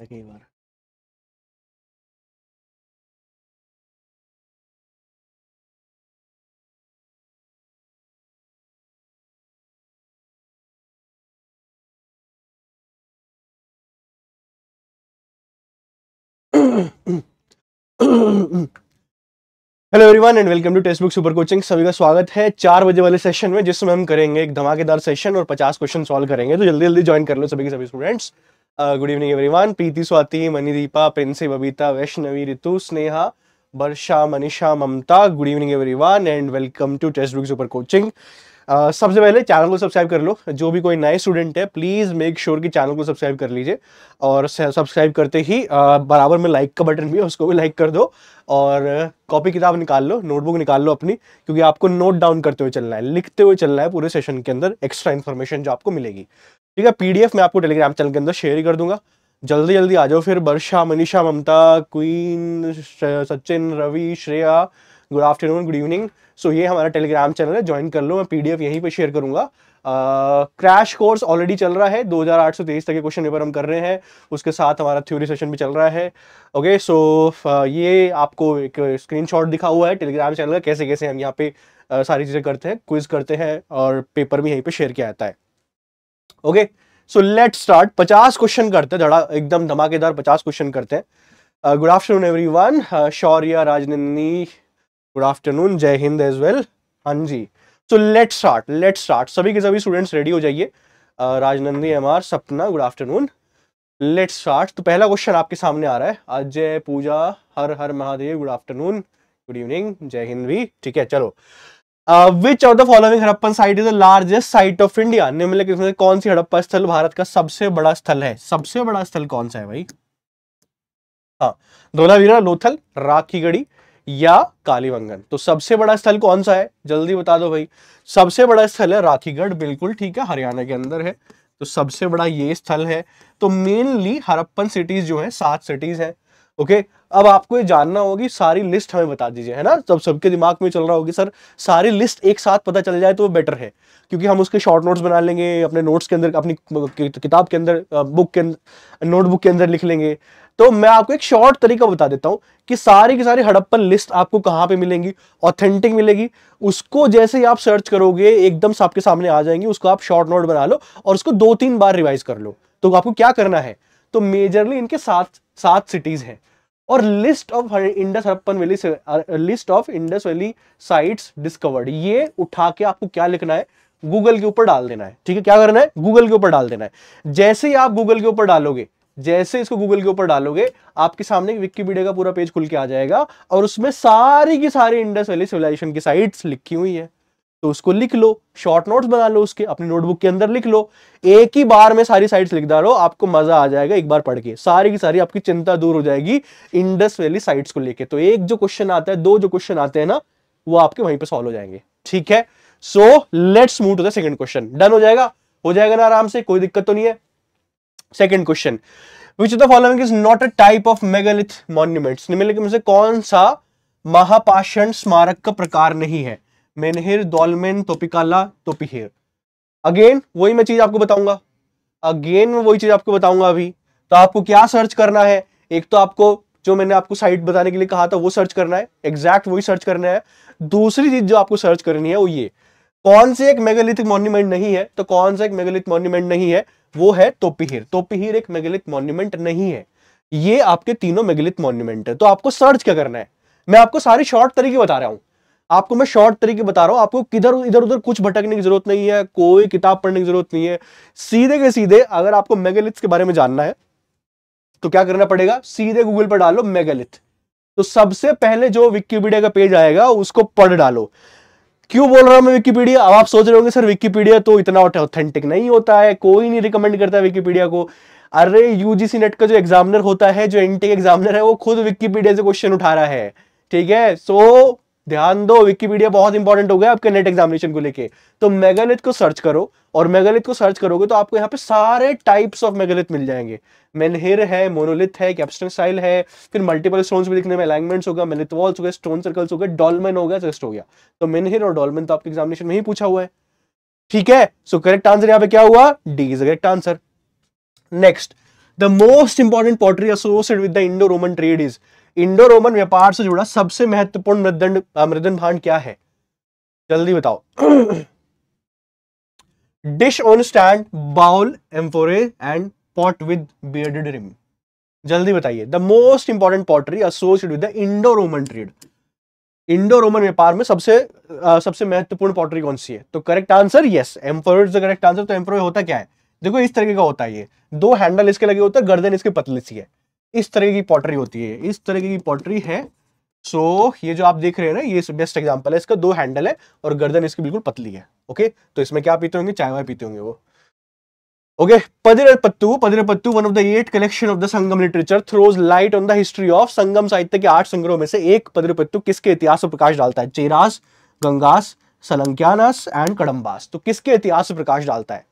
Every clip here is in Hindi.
है कई बार। Hello everyone and welcome to text book super coaching सभी का स्वागत है चार बजे वाले सेशन में, जिसमें हम करेंगे एक धमाकेदार सेशन और पचास क्वेश्चन सॉल्व करेंगे। तो जल्दी जल्दी ज्वाइन कर लो सभी के सभी students good evening everyone Preeti Swati Manideepa Princy Babita Vaishnavi Ritu Sneha Varsha Manisha Mamta good evening everyone and welcome to test book super coaching Uh, सबसे पहले चैनल को सब्सक्राइब कर लो। जो भी कोई नए स्टूडेंट है प्लीज़ मेक श्योर कि चैनल को सब्सक्राइब कर लीजिए। और सब्सक्राइब करते ही uh, बराबर में लाइक का बटन भी है उसको भी लाइक कर दो। और कॉपी किताब निकाल लो नोटबुक निकाल लो अपनी क्योंकि आपको नोट डाउन करते हुए चलना है लिखते हुए चलना है पूरे सेशन के अंदर एक्स्ट्रा इन्फॉर्मेशन जो आपको मिलेगी। ठीक है पीडीएफ मैं आपको टेलीग्राम चैनल के अंदर शेयर ही कर दूँगा। जल्दी जल्दी आ जाओ फिर। Varsha Manisha Mamta Queen Sachin Ravi Shreya good afternoon good evening so ये हमारा टेलीग्राम चैनल है ज्वाइन कर लो। मैं पीडीएफ यहीं पे शेयर करूँगा। क्रैश कोर्स ऑलरेडी चल रहा है। 2823 तक के क्वेश्चन पेपर हम कर रहे हैं। उसके साथ हमारा थ्योरी सेशन भी चल रहा है। ओके सो uh, ये आपको एक स्क्रीनशॉट दिखा हुआ है टेलीग्राम चैनल का कैसे कैसे हम यहाँ पे uh, सारी चीज़ें करते हैं क्विज करते हैं और पेपर भी यहीं पे शेयर किया जाता है। ओके सो लेट स्टार्ट पचास क्वेश्चन करते हैं धड़ा एकदम धमाकेदार पचास क्वेश्चन करते हैं. Good afternoon everyone Shaurya Rajnandi good afternoon Jai Hind as well हाँ जी. So let start let start सभी के सभी स्टूडेंट्स रेडी हो जाइए. Uh, Rajnandi M R Sapna good afternoon let start तो पहला क्वेश्चन आपके सामने आ रहा है. Ajay Pooja Har Har Mahadev good afternoon good evening Jai Hind भी. ठीक है चलो. Which of the following Harappan site is the largest site of India निम्नलिखित में कौन सी हड़प्पा स्थल भारत का सबसे बड़ा स्थल है? सबसे बड़ा स्थल कौन सा है भाई? हाँ धोलावीरा, लोथल, राखीगढ़ी या कालीबंगन। तो सबसे बड़ा स्थल कौन सा है? जल्दी बता दो भाई। सबसे बड़ा स्थल है राखीगढ़, बिल्कुल ठीक है, हरियाणा के अंदर है। तो सबसे बड़ा ये स्थल है। तो मेनली हरप्पन सिटीज़ जो है, सात सिटीज़ है। ओके अब आपको ये जानना होगी, सारी लिस्ट हमें बता दीजिए, है ना? तब सबके दिमाग में चल रहा होगी, सर, सारी लिस्ट एक साथ पता चल जाए तो बेटर है। क्योंकि हम उसके शॉर्ट नोट्स बना लेंगे, अपने नोट्स के अंदर, अपनी किताब के अंदर बुक के अंदर नोटबुक के अंदर लिख लेंगे। तो मैं आपको एक शॉर्ट तरीका बता देता हूँ कि सारी की सारी हड़प्पन लिस्ट आपको कहाँ पे मिलेंगी? ऑथेंटिक मिलेगी। उसको जैसे ही आप सर्च करोगे, एकदम आपके सामने आ जाएँगी, उसको आप शॉर्ट नोट बना लो और उसको दो तीन बार रिवाइज कर लो। तो आपको क्या करना है? तो मेजरली इनके सात सात सिटीज़ हैं। और list of Indus Harappan valley list of Indus valley sites discovered ये उठा के आपको क्या लिखना है? गूगल के ऊपर डाल देना है। ठीक है, क्या करना है? गूगल के ऊपर डाल देना है। जैसे ही आप गूगल के ऊपर डालोगे, जैसे इसको गूगल के ऊपर डालोगे, आपके सामने विकीपीडिया का पूरा पेज खुल के आ जाएगा और उसमें सारी की सारी इंडस वैली सिविलाइजेशन की साइट्स लिखी हुई है। तो उसको लिख लो शॉर्ट नोट्स बना लो उसके, अपनी नोटबुक के अंदर लिख लो। एक ही बार में सारी साइट्स लिख डालो आपको मज़ा आ जाएगा एक बार पढ़ के। सारी की सारी आपकी चिंता दूर हो जाएगी इंडस वैली साइट्स को लेके। तो एक जो क्वेश्चन आता है, दो जो क्वेश्चन आते हैं ना, वो आपके वहीं पर सॉल्व हो जाएँगे। ठीक है? So let's move to the second question done हो जाएगा? हो जाएगा ना आराम से? कोई दिक्कत तो नहीं है? Second question which the following is not a type of megalith monuments निम्नलिखित में से कौन सा महापाषण स्मारक का प्रकार नहीं है? मेनहिर डोलमेन तोपिकाला, तोपिहिर। अगेन वही मैं चीज़ आपको बताऊँगा। अगेन मैं वही चीज़ आपको बताऊँगा अभी। तो आपको क्या सर्च करना है? एक तो आपको जो मैंने आपको साइट बताने के लिए कहा था, वो सर्च करना है। एग्जैक्ट वही सर्च करना है। दूसरी चीज़ जो आपको सर्च करनी है, वो ये। कौन से एक मेगालिथिक मॉन्यूमेंट नहीं है तो कौन सा एक मेगालिथ मॉन्यूमेंट नहीं है, वो है तोपिहिर। तोपिहिर एक मेगलित मॉन्यूमेंट नहीं है। ये आपके तीनों मेगलित मॉन्यूमेंट है। तो आपको सर्च क्या करना है? मैं आपको सारे शॉर्ट तरीके बता रहा हूँ। आपको मैं शॉर्ट तरीके बता रहा हूँ, आपको किधर, इधर उधर कुछ भटकने की ज़रूरत नहीं है, कोई किताब पढ़ने की ज़रूरत नहीं है। सीधे के सीधे अगर आपको मेगालिथ के बारे में जानना है तो क्या करना पड़ेगा? सीधे गूगल पर डालो मेगालिथ तो सबसे पहले जो विकीपीडिया का पेज आएगा, उसको पढ़ डालो। क्यों बोल रहा हूँ मैं विकीपीडिया अब आप सोच रहे होंगे, सर विकीपीडिया तो इतना ऑथेंटिक नहीं होता है, कोई नहीं रिकमेंड करता विकीपीडिया को। अरे यूजीसी नेट का जो एग्जामिनर होता है, जो एनटेक एग्जामिनर है, वो खुद विकीपीडिया से क्वेश्चन उठा रहा है। ठीक है? सो ध्यान दो विकीपीडिया बहुत इंपॉर्टेंट हो गया आपके नेट एग्जामिनेशन को लेके। तो मेगालिथ को सर्च करो और मेगालिथ को सर्च करोगे तो आपको यहाँ पे सारे टाइप्स ऑफ़ मेगालिथ मिल जाएँगे। मेनहिर है मोनोलिथ है कैप्स्टन स्टाइल है, फिर मल्टीपल स्टोन्स भी दिखने में अलाइनमेंट्स होगा मेलिथ वॉल्स हो गए स्टोन सर्कल्स हो गए डॉलमेन हो गया जस्ट हो गया। तो मेनहिर और डॉलमेन तो आपके एग्जामिनेशन में ही पूछा हुआ है। ठीक है? सो करेक्ट आंसर यहाँ पे क्या हुआ? D is correct answer next the most important pottery associated with the Indo Roman trade is Indo Roman व्यापार से जुड़ा सबसे महत्वपूर्ण मृदंड मृदन भांड क्या है? जल्दी बताओ। Dish on stand bowl amphorae and pot with bearded rim. जल्दी बताइए। The most important pottery associated with the Indo Roman trade. Indo Roman व्यापार में सबसे आ, सबसे महत्वपूर्ण पॉटरी कौन सी है? तो correct answer yes. Amphora is the correct answer. तो एम्पोर होता क्या है? देखो इस तरीके का होता है ये। दो हैंडल इसके लगे होते हैं गर्दन इसके पतली सी है। इस तरह की पॉटरी होती है। इस तरह की पॉटरी है। सो so, ये जो आप देख रहे हैं ना ये बेस्ट एग्जांपल है। इसका दो हैंडल है और गर्दन इसकी बिल्कुल पतली है। ओके तो इसमें क्या पीते होंगे? चाय वाय पीते होंगे वो। Okay Patirruppattu Patirruppattu one of the eight collection of the Sangam literature throws light on the history of Sangam साहित्य के आठ संग्रह में से एक पदिरपत्तु किसके इतिहास पर प्रकाश डालता है? चेरास गंगास सलंक्यानस एंड कड़म्बास। तो किसके इतिहास पर प्रकाश डालता है?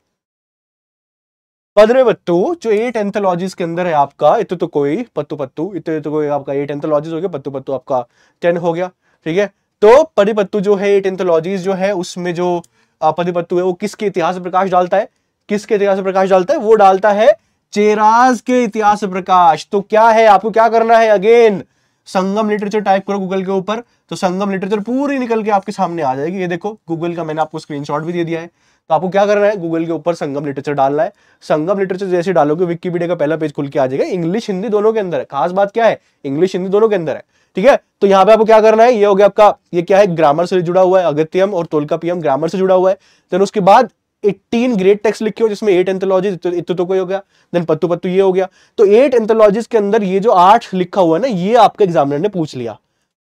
पद्रपत्तु जो एट एंथोलॉजीज के अंदर है आपका इत तो कोई पत्तु पत्तु इत तो कोई आपका एट एंथोलॉजीज हो गया, पत्तु पत्तु आपका टेन हो गया, ठीक है? तो परिपत्तु जो है एट एंथोलॉजीज जो है, उसमें जो पदिपत्तु है, वो किसके इतिहास पर प्रकाश डालता है? किसके इतिहास प्रकाश डालता है? वो डालता है चेराज के इतिहास प्रकाश। तो क्या है? आपको क्या करना है? अगेन संगम लिटरेचर टाइप करो गूगल के ऊपर तो संगम लिटरेचर पूरी निकल के आपके सामने आ जाएगी। ये देखो गूगल का मैंने आपको स्क्रीनशॉट भी दे दिया है। तो आपको क्या करना है? गूगल के ऊपर संगम लिटरेचर डालना है। संगम लिटरेचर जैसे डालोगे विकीपीडिया का पहला पेज खुल के आ जाएगा। इंग्लिश हिंदी दोनों के अंदर है। खास बात क्या है? इंग्लिश हिंदी दोनों के अंदर है। ठीक है? तो यहाँ पे आपको क्या करना है? ये हो गया आपका, ये क्या है? ग्रामर से जुड़ा हुआ है अगत्यम और तोलका पीएम ग्रामर से जुड़ा हुआ है। देन उसके बाद 18 ग्रेट टेक्स्ट लिखे हो, जिसमें एट एंथोलॉजीज इतो तो कोई हो गया देन पत्तू पत्तू ये हो गया। तो एट एंथोलॉजीज के अंदर ये जो आठ लिखा हुआ है ना, ये आपके एग्जामिनर ने पूछ लिया,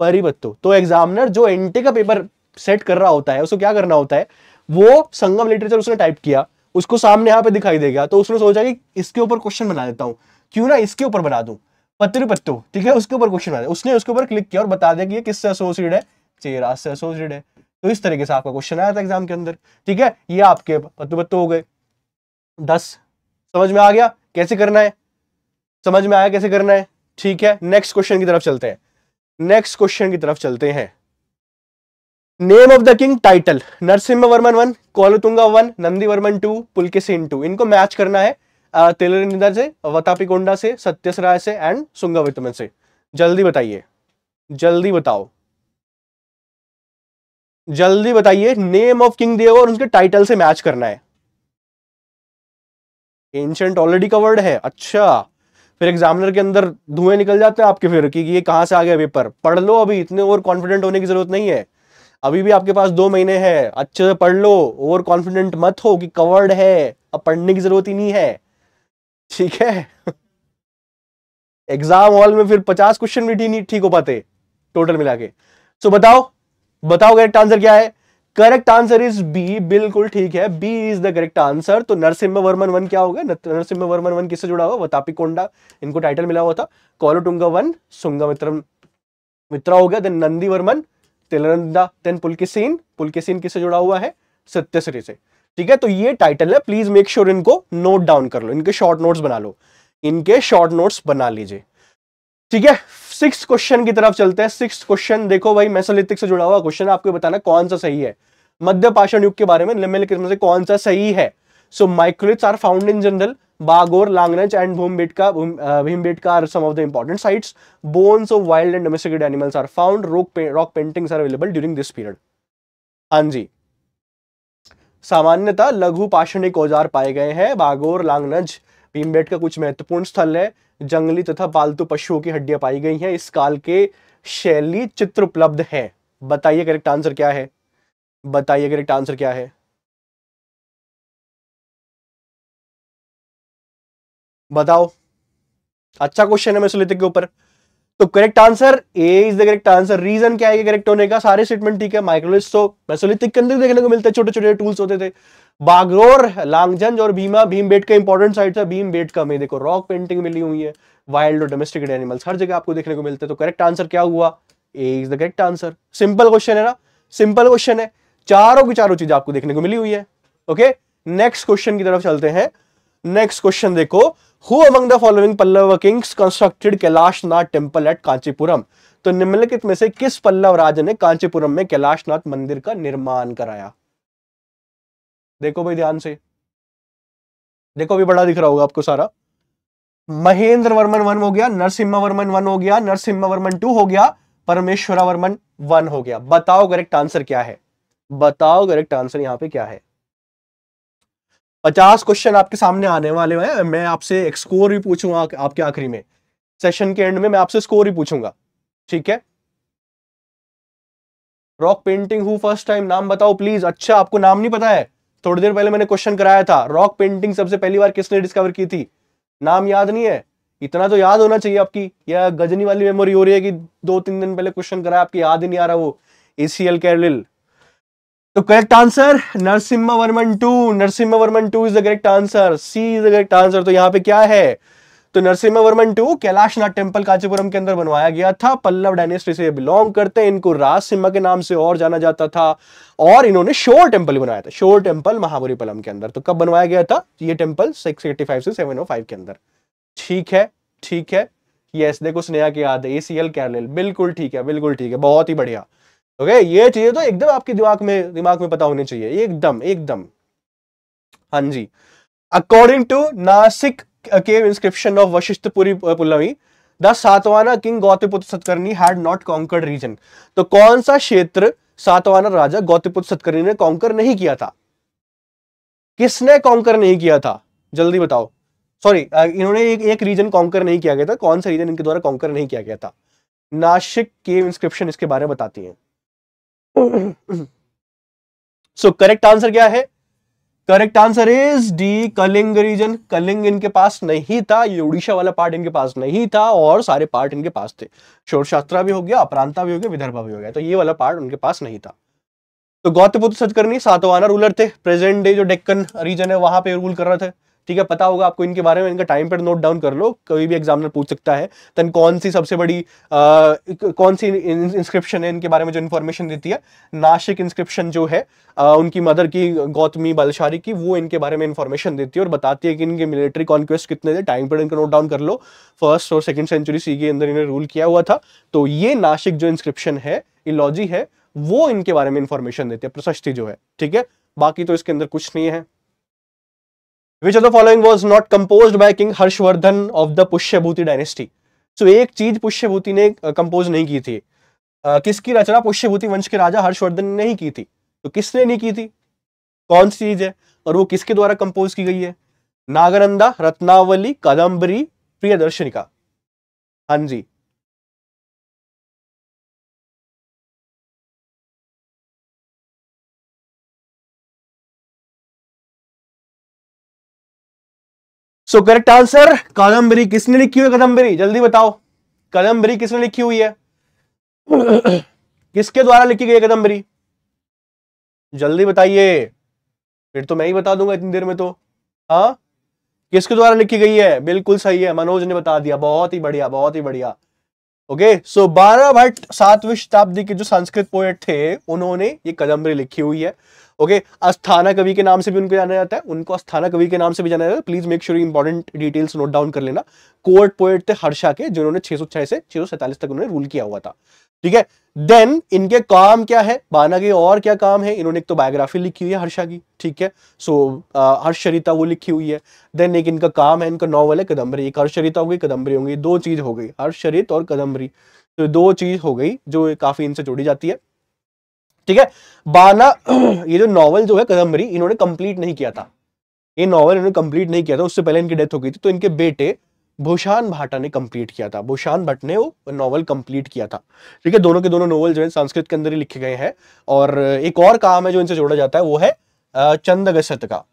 परिपत्तु। तो एग्जामिनर जो एनटी का पेपर सेट कर रहा होता है, उसको क्या करना होता है, वो संगम लिटरेचर उसने टाइप किया, उसको सामने यहाँ पे दिखाई देगा तो उसने सोचा कि इसके ऊपर क्वेश्चन बना देता हूँ। क्यों ना इसके ऊपर बना दू? पत्र पत्तू ठीक है? उसके ऊपर क्वेश्चन बना उसने उसके ऊपर क्लिक किया और बता दिया कि ये किससे एसोसिएट है? चेहरा से एसोसिएट है। तो इस तरीके से आपका क्वेश्चन आया था एग्ज़ाम के अंदर। ठीक है? ये आपके पत्तू पत्तू हो गए। दस। समझ में आ गया? कैसे करना है? समझ में आया कैसे करना है? ठीक है नेक्स्ट क्वेश्चन की तरफ़ चलते हैं। नेक्स्ट क्वेश्चन की तरफ़ चलते हैं। Name of the king title Narasimha Varman one, Kulottunga one, Nandi Varman two Pulakeshin two. इनको मैच करना है तेलरिंदा से वतापिकोंडा से सत्यसराय से एंड सुंगावितमन से। जल्दी बताइए। जल्दी बताओ। जल्दी बताइए नेम ऑफ़ किंग देव और उनके टाइटल से मैच करना है। एंशंट ऑलरेडी कवर्ड है अच्छा। फिर एग्जामिनर के अंदर धुएँ निकल जाते हैं आपके फिर कि ये कहाँ से आ गया पेपर पढ़ लो अभी, इतने और कॉन्फिडेंट होने की ज़रूरत नहीं है। अभी भी आपके पास दो महीने हैं, अच्छे से पढ़ लो ओवर कॉन्फिडेंट मत हो कि कवर्ड है, अब पढ़ने की ज़रूरत ही नहीं है। ठीक है? एग्ज़ाम हॉल में फिर पचास क्वेश्चन भी नहीं ठीक हो पाते टोटल मिला के। सो बताओ बताओ करेक्ट आंसर क्या है? करेक्ट आंसर इज़ बी बिल्कुल ठीक है। B is the correct answer तो नरसिम्हा वर्मन वन क्या होगा? नरसिम्हा वर्मन वन किससे जुड़ा हुआ? वतापी कोंडा। इनको टाइटल मिला हुआ था। कोलोटुंगा वन सुंगा मित्रम मित्रा हो गया। देन नंदी वर्मन तिलरंदा। देन पुलकिसीन। पुलकिसीन किससे जुड़ा हुआ है? सत्यश्री से। ठीक है? तो ये टाइटल है। प्लीज़ मेक श्योर इनको नोट डाउन कर लो। इनके शॉर्ट नोट्स बना लो। इनके शॉर्ट नोट्स बना लीजिए। ठीक है? सिक्स क्वेश्चन की तरफ़ चलते हैं। सिक्स क्वेश्चन, देखो भाई मेसोलिथिक से जुड़ा हुआ क्वेश्चन, आपको बताना कौन सा सही है। मध्य पाषाण युग के बारे में, निम्नलिखित में से कौन सा सही है? So microliths are found in general Bagor Langhnaj and Bhimbetka Bhimbetka are some of the important sites bones of wild and domesticated animals are found rock rock paintings are available during this period हाँ जी। सामान्यतः लघु पाषाणिक औज़ार पाए गए हैं। बागोर लांगनज भीमबेट का कुछ महत्वपूर्ण स्थल है। जंगली तथा पालतू पशुओं की हड्डियाँ पाई गई हैं। इस काल के शैली चित्र उपलब्ध है। बताइए करेक्ट आंसर क्या है? बताइए करेक्ट आंसर क्या है? बताओ। अच्छा क्वेश्चन है मेसोलिथिक के ऊपर। तो correct answer A is the correct answer reason क्या है करेक्ट होने का? सारे स्टेटमेंट ठीक है माइक्रोलिस तो मेसोलिथिक के अंदर देखने को मिलते छोटे छोटे टूल्स होते थे। बागरोर, लांगजंज और भीमा भीम बेट का इंपॉर्टेंट साइट था भीम बेट का में देखो रॉक पेंटिंग मिली हुई है। वाइल्ड और डोमेस्टिक एनिमल्स हर जगह आपको देखने को मिलते तो करेक्ट आंसर क्या हुआ? A is the correct answer simple question है ना? सिंपल क्वेश्चन है। चारों की चारों चीज़ आपको देखने को मिली हुई है। ओके नेक्स्ट क्वेश्चन की तरफ़ चलते हैं। नेक्स्ट क्वेश्चन देखो। Who among the following Pallava kings constructed Kailashnath temple at Kanchipuram तो निम्नलिखित में से किस पल्लव राज ने कांचीपुरम में कैलाशनाथ मंदिर का निर्माण कराया? देखो भाई ध्यान से। देखो अभी बड़ा दिख रहा होगा आपको सारा। महेंद्र वर्मन वन हो गया, नरसिम्हा वर्मन वन हो गया, नरसिम्हा वर्मन टू हो गया, परमेश्वरा वर्मन वन हो गया। बताओ करेक्ट आंसर क्या है? बताओ करेक्ट आंसर यहाँ पे क्या है? पचास क्वेश्चन आपके सामने आने वाले हैं। मैं आपसे एक स्कोर भी पूछूँगा आपके आखिरी में। सेशन के एंड में मैं आपसे स्कोर ही पूछूँगा। ठीक है? Rock painting who first time नाम बताओ प्लीज़ अच्छा आपको नाम नहीं पता है? थोड़ी देर पहले मैंने क्वेश्चन कराया था। रॉक पेंटिंग सबसे पहली बार किसने डिस्कवर की थी? नाम याद नहीं है। इतना तो याद होना चाहिए आपकी। या गजनी वाली मेमोरी हो रही है कि दो तीन दिन पहले क्वेश्चन कराया, आपकी याद ही नहीं आ रहा वो। एसीएल कैरलिल तो correct answer Narasimha Varman two Narasimha Varman two is the correct answer C is the correct answer तो यहाँ पे क्या है? तो नरसिम्हा वर्मन टू, कैलाशनाथ टेंपल कांचीपुरम के अंदर बनवाया गया था। पल्लव डायनेस्टी से बिलोंग करते हैं। इनको राज सिम्हा के नाम से और जाना जाता था और इन्होंने शोर टेंपल बनाया था। शोर टेंपल महाबलीपलम के अंदर। तो कब बनवाया गया था? ये टेंपल सिक्स से सेवन के अंदर। ठीक है ठीक है। यस देखो, स्नेहा की याद है। एसीएल कैरल बिल्कुल ठीक है, बिल्कुल ठीक है। बहुत ही बढ़िया। ओके ये चीज़ें तो एकदम आपके दिमाग में दिमाग में पता होनी चाहिए। एकदम एकदम। हाँ जी। According to Nashik cave inscription of Vashishtapuri Pullavi, the Satavahana king Gautamiputra Satakarni had not conquered region तो कौन सा क्षेत्र सातवाना राजा गौतमपुत्र सतकर्णी ने कॉन्कर नहीं किया था? किसने कॉन्कर नहीं किया था? जल्दी बताओ। सॉरी इन्होंने एक एक रीजन कॉन्कर नहीं किया गया था। कौन सा रीजन इनके द्वारा कॉन्कर नहीं किया गया था? नाशिक केव इंस्क्रिप्शन इसके बारे में बताती हैं। सो करेक्ट आंसर क्या है? Correct answer is D Kalinga region Kalinga इनके पास नहीं था ये उड़ीसा वाला पार्ट इनके पास नहीं था और सारे पार्ट इनके पास थे। शोरशास्त्रा भी हो गया, अपरांता भी हो गया, विदर्भा भी हो गया तो ये वाला पार्ट उनके पास नहीं था। तो गौतमपुत्र सतकर्णी सातवाना रूलर थे। प्रेजेंट डे जो डेक्कन रीजन है, वहाँ पे रूल कर रहे थे। ठीक है पता होगा आपको इनके बारे में इनका टाइम पर नोट डाउन कर लो कभी भी एग्जामिनर पूछ सकता है। तन कौन सी सबसे बड़ी आ, कौन सी इंस्क्रिप्शन है इनके बारे में जो इन्फॉर्मेशन देती है? नाशिक इंस्क्रिप्शन जो है आ, उनकी मदर की गौतमी बलशारी की वो इनके बारे में इन्फॉर्मेशन देती है और बताती है कि इनके मिलिट्री कॉन्क्वेस्ट कितने थे। टाइम पर इनका नोट डाउन कर लो। फ़र्स्ट और सेकेंड सेंचुरी सी के अंदर इन्हें रूल किया हुआ था। तो ये नाशिक जो इंस्क्रिप्शन है इलॉजी है वो इनके बारे में इंफॉर्मेशन देती है प्रशस्ति जो है। ठीक है? बाकी तो इसके अंदर कुछ नहीं है। Which of the following was not compose by king Harshavardhana of the Pushyabhuti dynasty so एक चीज़ पुष्यभूति ने कंपोज नहीं की थी। uh, किसकी रचना पुष्यभूति वंश के राजा हर्षवर्धन ने नहीं की थी? तो किसने नहीं की थी? कौन सी चीज़ है? और वो किसके द्वारा कंपोज की गई है? नागरंदा रत्नावली कदम्बरी प्रियदर्शनिका हाँ जी। सो करेक्ट आंसर कादम्बरी किसने लिखी हुई कादम्बरी जल्दी बताओ। कादम्बरी किसने लिखी हुई है? किसके द्वारा लिखी गई कादम्बरी जल्दी बताइए। फिर तो मैं ही बता दूँगा इतनी देर में तो। हाँ? किसके द्वारा लिखी गई है? बिल्कुल सही है। मनोज ने बता दिया। बहुत ही बढ़िया, बहुत ही बढ़िया। ओके सो बारह भट्ट सातवीं शताब्दी के जो संस्कृत पोएट थे, उन्होंने ये कदम्बरी लिखी हुई है। ओके अस्थाना कवि के नाम से भी उनको जाना जाता है। उनको अस्थाना कवि के नाम से भी जाना जाता है। Please make sure important details note down कर लेना। कोर्ट पोएट थे हर्षा के, जिन्होंने छह से छह तक उन्होंने रूल किया हुआ था। ठीक है? देन इनके काम क्या है? बाना के और क्या काम है? इन्होंने एक तो बायोग्राफी लिखी हुई है हर्षा की। ठीक है? सो हर्षरिता वो लिखी हुई है। देन एक इनका काम है, इनका नॉवल है कदम्बरी एक हर्षरिता हो गई कदम्बरी होंगी। दो चीज़ हो गई, हर्षरित और कदम्बरी तो दो चीज़ हो गई, जो काफ़ी इनसे जोड़ी जाती है। ठीक है? बाना ये जो नॉवल जो है कदम्बरी इन्होंने कंप्लीट नहीं किया था। ये नॉवल इन्होंने कंप्लीट नहीं किया था, उससे पहले इनकी डेथ हो गई थी तो इनके बेटे भूषान भाटा ने कंप्लीट किया था। भूषान भट्ट ने वो नॉवल कंप्लीट किया था। ठीक है? दोनों के दोनों नॉवल जो है, संस्कृत के अंदर ही लिखे गए हैं। और एक और काम है जो इनसे जोड़ा जाता है, वो है चंदगसत का।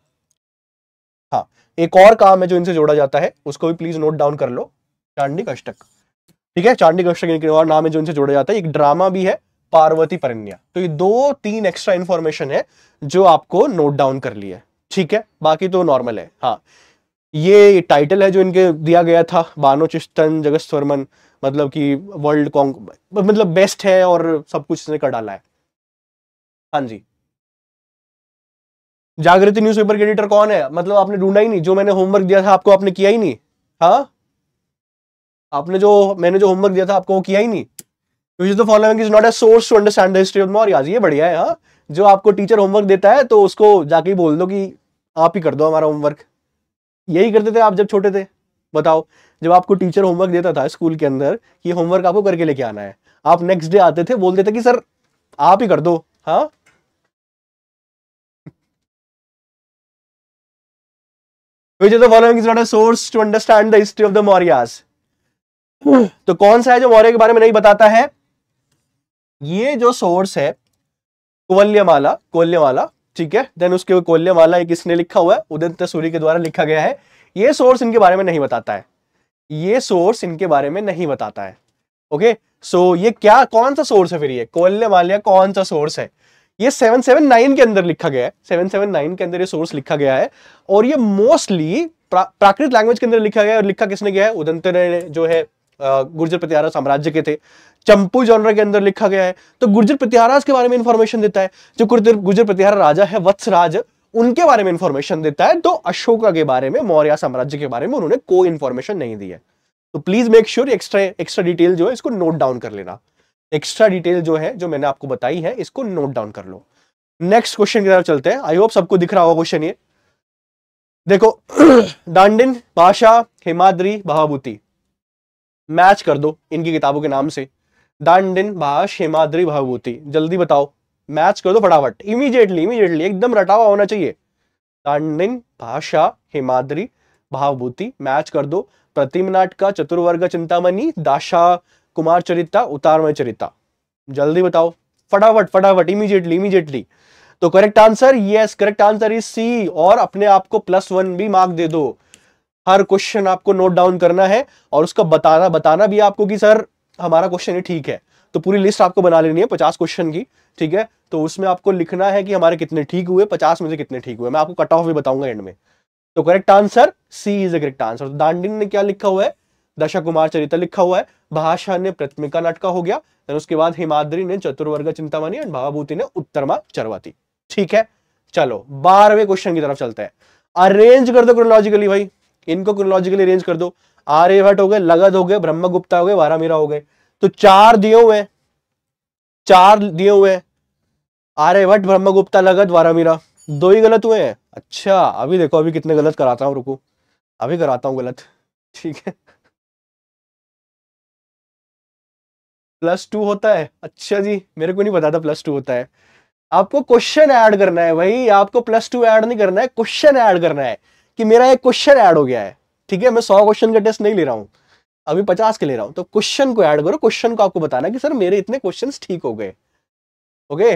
हाँ एक और काम है जो इनसे जोड़ा जाता है, उसको भी प्लीज़ नोट डाउन कर लो। चांडिक अष्टक ठीक है? चांडिक अष्टक और नाम है जो इनसे जोड़ा जाता है। एक ड्रामा भी है पार्वती परन्या। तो ये दो तीन एक्स्ट्रा इंफॉर्मेशन है जो आपको नोट डाउन कर लिया ठीक है? बाकी तो नॉर्मल है। हाँ। ये टाइटल है जो इनके दिया गया था, बानो चिस्तन जगत मतलब कि वर्ल्ड कॉन्ग मतलब बेस्ट है और सब कुछ इसने कर डाला है। हाँ जी। जागृति न्यूज़पेपर के एडिटर कौन है? मतलब आपने ढूंढा ही नहीं। जो मैंने होमवर्क दिया था, आपको आपने किया ही नहीं। हाँ? आपने जो मैंने जो होमवर्क दिया था, आपको वो किया ही नहीं। Is the following is not a source to understand the history of Maurya ये बढ़िया है हाँ। जो आपको टीचर होमवर्क देता है तो उसको जाके बोल दो कि आप ही कर दो हमारा होमवर्क यही करते थे आप जब छोटे थे। बताओ, जब आपको टीचर होमवर्क देता था स्कूल के अंदर कि होमवर्क आपको करके लेके आना है, आप नेक्स्ट डे आते थे बोलते थे कि, सर, आप ही कर दो। हाँ। Which of the following is not a source to understand the history of the Mauryas? तो कौन सा है जो मौर्य के बारे में नहीं बताता है? ये जो सोर्स है कोल्यमाला कोल्यमाला ठीक है? देन उसके कोल्यमाला एक इसने लिखा हुआ है उदित सूर्य के द्वारा लिखा गया है। ये सोर्स इनके बारे में नहीं बताता है। ये सोर्स इनके बारे में नहीं बताता है। ओके सो so, ये क्या कौन सा सोर्स है फिर ये? कोल्यमाल्या कौन सा सोर्स है? ये 779 के अंदर लिखा गया है। 779 के अंदर ये सोर्स लिखा गया है। और ये मोस्टली प्रा, प्राकृत लैंग्वेज के अंदर लिखा गया है और लिखा किसने गया है? उदंत ने जो है गुर्जर प्रतिहारा साम्राज्य के थे। चंपू जॉनर के अंदर लिखा गया है। तो गुर्जर प्रतिहारा के बारे में इंफॉर्मेशन देता है। जो गुर्जर प्रतिहारा राजा है, वत्सराज, उनके बारे में इंफॉर्मेशन देता है। तो अशोका के बारे में, मौर्य साम्राज्य के बारे में उन्होंने कोई इंफॉर्मेशन नहीं दी है। तो please make sure extra extra detail जो है, इसको नोट डाउन कर लेना। एक्स्ट्रा डिटेल जो है, जो मैंने आपको बताई है, इसको नोट डाउन कर लो। नेक्स्ट क्वेश्चन की तरफ़ चलते हैं। आई होप सबको दिख रहा होगा क्वेश्चन ये। देखो डांडिन भाषा हिमाद्री भावभूति मैच कर दो इनकी किताबों के नाम से। डांडिन भाष हिमाद्री भावभूति जल्दी बताओ, मैच कर दो फटाफट। इमीडिएटली इमीडिएटली एकदम रटावा होना चाहिए। डांडिन भाषा हिमाद्री भावभूति मैच कर दो। प्रतिम नाटका, चतुर्वर्ग, चिंतामणि, दाशा, कुमार चरिता, उतारमय चरिता। जल्दी बताओ, फटाफट फटाफट इमीडिएटली इमीडिएटली तो correct answer yes correct answer is C और अपने आप को प्लस वन भी मार्क दे दो। हर क्वेश्चन आपको नोट डाउन करना है और उसका बताना बताना भी आपको कि सर हमारा क्वेश्चन ही ठीक है। तो पूरी लिस्ट आपको बना लेनी है पचास क्वेश्चन की, ठीक है? तो उसमें आपको लिखना है कि हमारे कितने ठीक हुए, पचास में से कितने ठीक हुए। मैं आपको कट ऑफ़ भी बताऊँगा एंड में। तो correct answer C is a correct answer Dandin ने क्या लिखा हुआ है? दशा कुमार चरित्र लिखा हुआ है। भाषा ने प्रतिमिका नाटका हो गया। फिर उसके बाद हिमाद्री ने चतुर्वर्ग चिंतामणि एंड भावाभूति ने उत्तरमा चरवाती। ठीक है? चलो, बारहवें क्वेश्चन की तरफ़ चलते हैं। अरेंज कर दो क्रोनोलॉजिकली भाई। इनको क्रोनोलॉजिकली अरेंज कर दो। आर्यभट्ट हो गए, लगद हो गए, ब्रह्मगुप्ता हो गए, वारामीरा हो गए। तो चार दिए हुए चार दिए हुए आर्यभट्ट ब्रह्मगुप्ता, लगद, वारामीरा। दो ही गलत हुए हैं। अच्छा अभी देखो, अभी कितने गलत कराता हूँ, रुको। अभी कराता हूँ गलत। ठीक है। प्लस टू होता है। अच्छा जी, मेरे को नहीं पता था प्लस टू होता है। आपको क्वेश्चन ऐड करना है भाई आपको प्लस टू ऐड नहीं करना है, क्वेश्चन ऐड करना है। कि मेरा एक क्वेश्चन ऐड हो गया है। ठीक है, मैं सौ क्वेश्चन का टेस्ट नहीं ले रहा हूँ। अभी पचास के ले रहा हूँ। तो क्वेश्चन को ऐड करो क्वेश्चन को आपको बताना कि सर मेरे इतने क्वेश्चन ठीक हो गए। ओके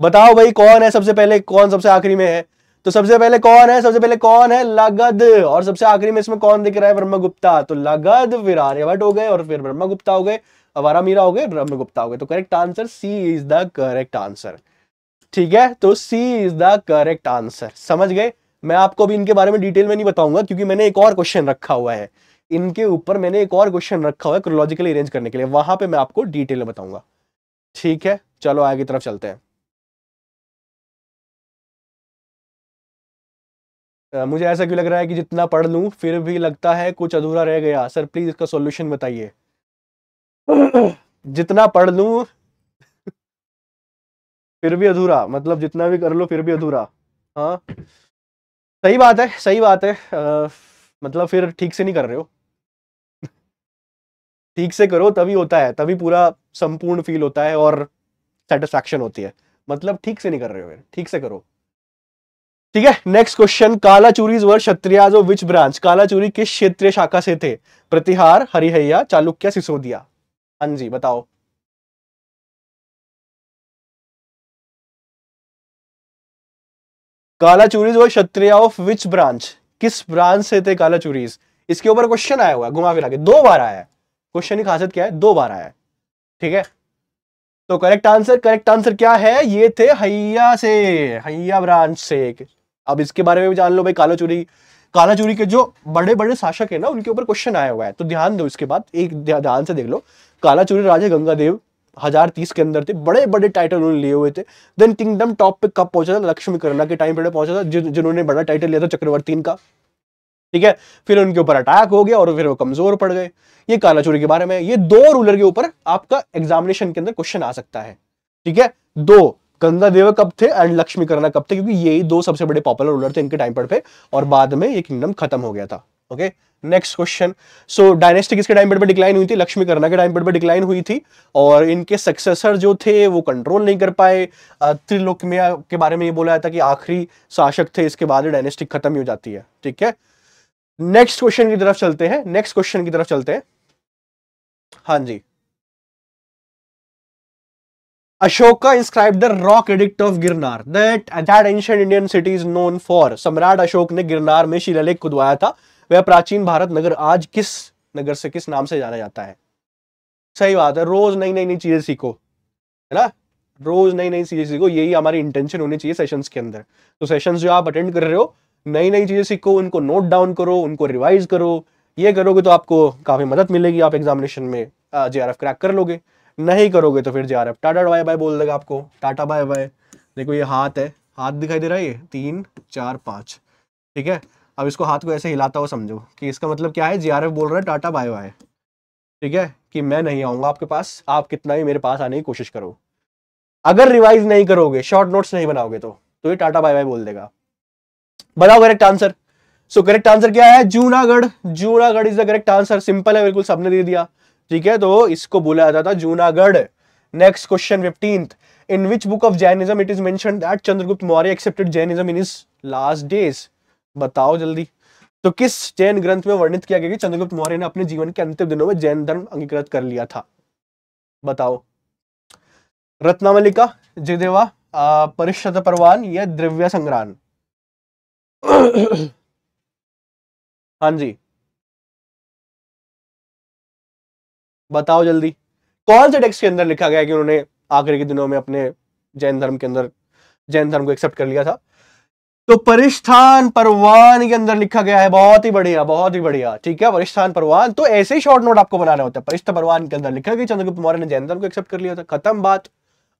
बताओ भाई, कौन है सबसे पहले, कौन सबसे आखिरी में है? तो सबसे पहले कौन है, सबसे पहले कौन है? लगद। और सबसे आखिरी में इसमें कौन दिख रहा है? ब्रह्मगुप्ता तो लगद, फिर आर्यभट्ट हो गए और फिर ब्रह्मगुप्ता हो गए। अवारा मीरा हो गए ब्रह्मगुप्ता हो गए। तो correct answer C is the correct answer ठीक है? तो C is the correct answer समझ गए? मैं आपको अभी इनके बारे में डिटेल में नहीं बताऊँगा, क्योंकि मैंने एक और क्वेश्चन रखा हुआ है। इनके ऊपर मैंने एक और क्वेश्चन रखा हुआ है क्रोलॉजिकली अरेंज करने के लिए। वहाँ पे मैं आपको डिटेल में बताऊँगा। ठीक है? चलो, आगे तरफ़ चलते हैं। मुझे ऐसा क्यों लग रहा है कि जितना पढ़ लूँ, फिर भी लगता है कुछ अधूरा रह गया। सर प्लीज़ इसका सॉल्यूशन बताइए। जितना पढ़ लूँ फिर भी अधूरा मतलब जितना भी कर लो फिर भी अधूरा। हाँ। सही बात है सही बात है। आ, मतलब फिर ठीक से नहीं कर रहे हो। ठीक से करो तभी होता है तभी पूरा संपूर्ण फील होता है और सेटिस्फैक्शन होती है। मतलब ठीक से नहीं कर रहे हो ठीक से करो। ठीक है नेक्स्ट क्वेश्चन काला चूरीज वर क्षत्रियाज विच ब्रांच काला चूरी किस क्षेत्रीय शाखा से थे? प्रतिहार हरिहैया चालुक्य सिसोदिया। हाँ जी बताओ। Kalachuris were Kshatriya of which branch किस ब्रांच से थे काला चूरीज इसके ऊपर क्वेश्चन आया हुआ है, घुमा फिरा के। दो बार आया है। क्वेश्चन की खासियत क्या है? दो बार आया है। ठीक है? तो करेक्ट आंसर करेक्ट आंसर क्या है? ये थे हैया से हैया ब्रांच से। अब इसके बारे में भी जान लो भाई काला चूरी काला चूरी के जो बड़े बड़े शासक है ना, उनके ऊपर क्वेश्चन आया हुआ है। तो ध्यान दो इसके बाद, एक ध्यान से देख लो। काला चूरी राजा गंगादेव हज़ार तीस के अंदर थे बड़े बड़े टाइटल उन्होंने लिए हुए थे। देन किंगडम टॉप पे कब पहुँचा था? लक्ष्मी करना के टाइम पे पहुँचा था जिन्होंने बड़ा टाइटल लिया था, चक्रवर्ती का ठीक है? फिर उनके ऊपर अटैक हो गया और फिर वो कमज़ोर पड़ गए। ये काला के बारे में ये दो रूलर के ऊपर आपका एग्जामिनेशन के अंदर क्वेश्चन आ सकता है। ठीक है? दो गंगा देव कब थे एंड लक्ष्मी करना कब थे? क्योंकि यही दो सबसे बड़े पॉपुलर रूलर थे इनके टाइम पर पे और बाद में ये किंगडम खत्म हो गया था। Okay next question so dynasty किसके टाइम पर डिक्लाइन हुई थी? लक्ष्मी करना के टाइम पर डिक्लाइन हुई थी और इनके सक्सेसर जो थे, वो कंट्रोल नहीं कर पाए। त्रिलोक के बारे में ये बोला जाता कि आखिरी शासक थे, इसके बाद डायनेस्टी खत्म ही जाती है। ठीक है? नेक्स्ट क्वेश्चन की तरफ़ चलते हैं। नेक्स्ट क्वेश्चन की तरफ़ चलते हैं। हाँ जी। Ashoka inscribed the rock edict of Girnar that that ancient Indian city is known for सम्राट अशोक ने गिरनार में शिलालेख खुदवाया था। वह प्राचीन भारत नगर आज किस नगर से, किस नाम से जाना जाता है? सही बात है, रोज नई नई नई चीज़ें सीखो, है ना? रोज नई नई चीज़ें सीखो, यही हमारी इंटेंशन होनी चाहिए सेशंस के अंदर। तो सेशंस जो आप अटेंड कर रहे हो नई नई चीज़ें सीखो, उनको नोट डाउन करो, उनको रिवाइज करो, ये करोगे तो आपको काफ़ी मदद मिलेगी, आप एग्जामिनेशन में जे आर एफ़ क्रैक कर लोगे। नहीं करोगे तो फिर J R F tata bye bye बोल देगा आपको, टाटा बाय बाय। देखो ये हाथ है, हाथ दिखाई दे रहा है ये, तीन, चार, पाँच, ठीक है? अब इसको हाथ को ऐसे हिलाता हुआ समझो कि इसका मतलब क्या है? जे बोल रहा है टाटा बाय बाय ठीक है? कि मैं नहीं आऊँगा आपके पास, आप कितना भी मेरे पास आने की कोशिश करो। अगर रिवाइज नहीं करोगे शॉर्ट नोट्स नहीं बनाओगे तो तो ये टाटा बाय बाय बोल देगा। बताओ correct answer so correct answer क्या है? Junagadh Junagadh is the correct answer simple है, बिल्कुल सबने दे दिया। ठीक है? तो इसको बोला जाता था Junagadh next question fifteenth in which book of Jainism it is that Chandragupta Maurya accepted Jainism in is last days बताओ जल्दी। तो किस जैन ग्रंथ में वर्णित किया गया कि चंद्रगुप्त मौर्य ने अपने जीवन के अंतिम दिनों में जैन धर्म अंगीकृत कर लिया था? बताओ। रत्नावलिका जिदेवा परिषद परवान, या द्रव्य संग्राम हाँ जी। बताओ जल्दी। कौन से टेक्स्ट के अंदर लिखा गया कि उन्होंने आखिरी के दिनों में अपने जैन धर्म के अंदर, जैन धर्म को एक्सेप्ट कर लिया था? तो परिष्ठान परवान के अंदर लिखा गया है, बहुत ही बढ़िया, बहुत ही बढ़िया, ठीक है, परिष्ठान परवान। तो ऐसे ही शॉर्ट नोट आपको बनाना होता है, परिष्ठ परवान के अंदर लिखा गया, चंद्रगुप्त मौर्य ने जैन धर्म को एक्सेप्ट कर लिया था, खत्म बात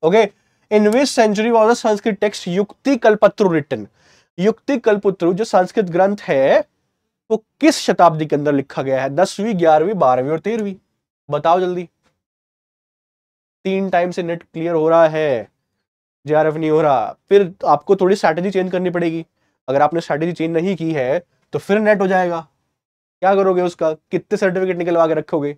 okay in which century was Sanskrit text Yukti Kalpataru written युक्ति कल्पत्रु जो संस्कृत ग्रंथ है, वो तो किस शताब्दी के अंदर लिखा गया है? दसवीं, ग्यारहवीं, बारहवीं और तेरहवीं? बताओ जल्दी। तीन टाइम से नेट क्लियर हो रहा है। जेआरएफ नहीं हो रहा, फिर आपको थोड़ी स्ट्रैटेजी चेंज करनी पड़ेगी। अगर आपने स्ट्रैटेजी चेंज नहीं की है तो फिर नेट हो जाएगा। क्या करोगे उसका? कितने सर्टिफिकेट निकलवा के रखोगे?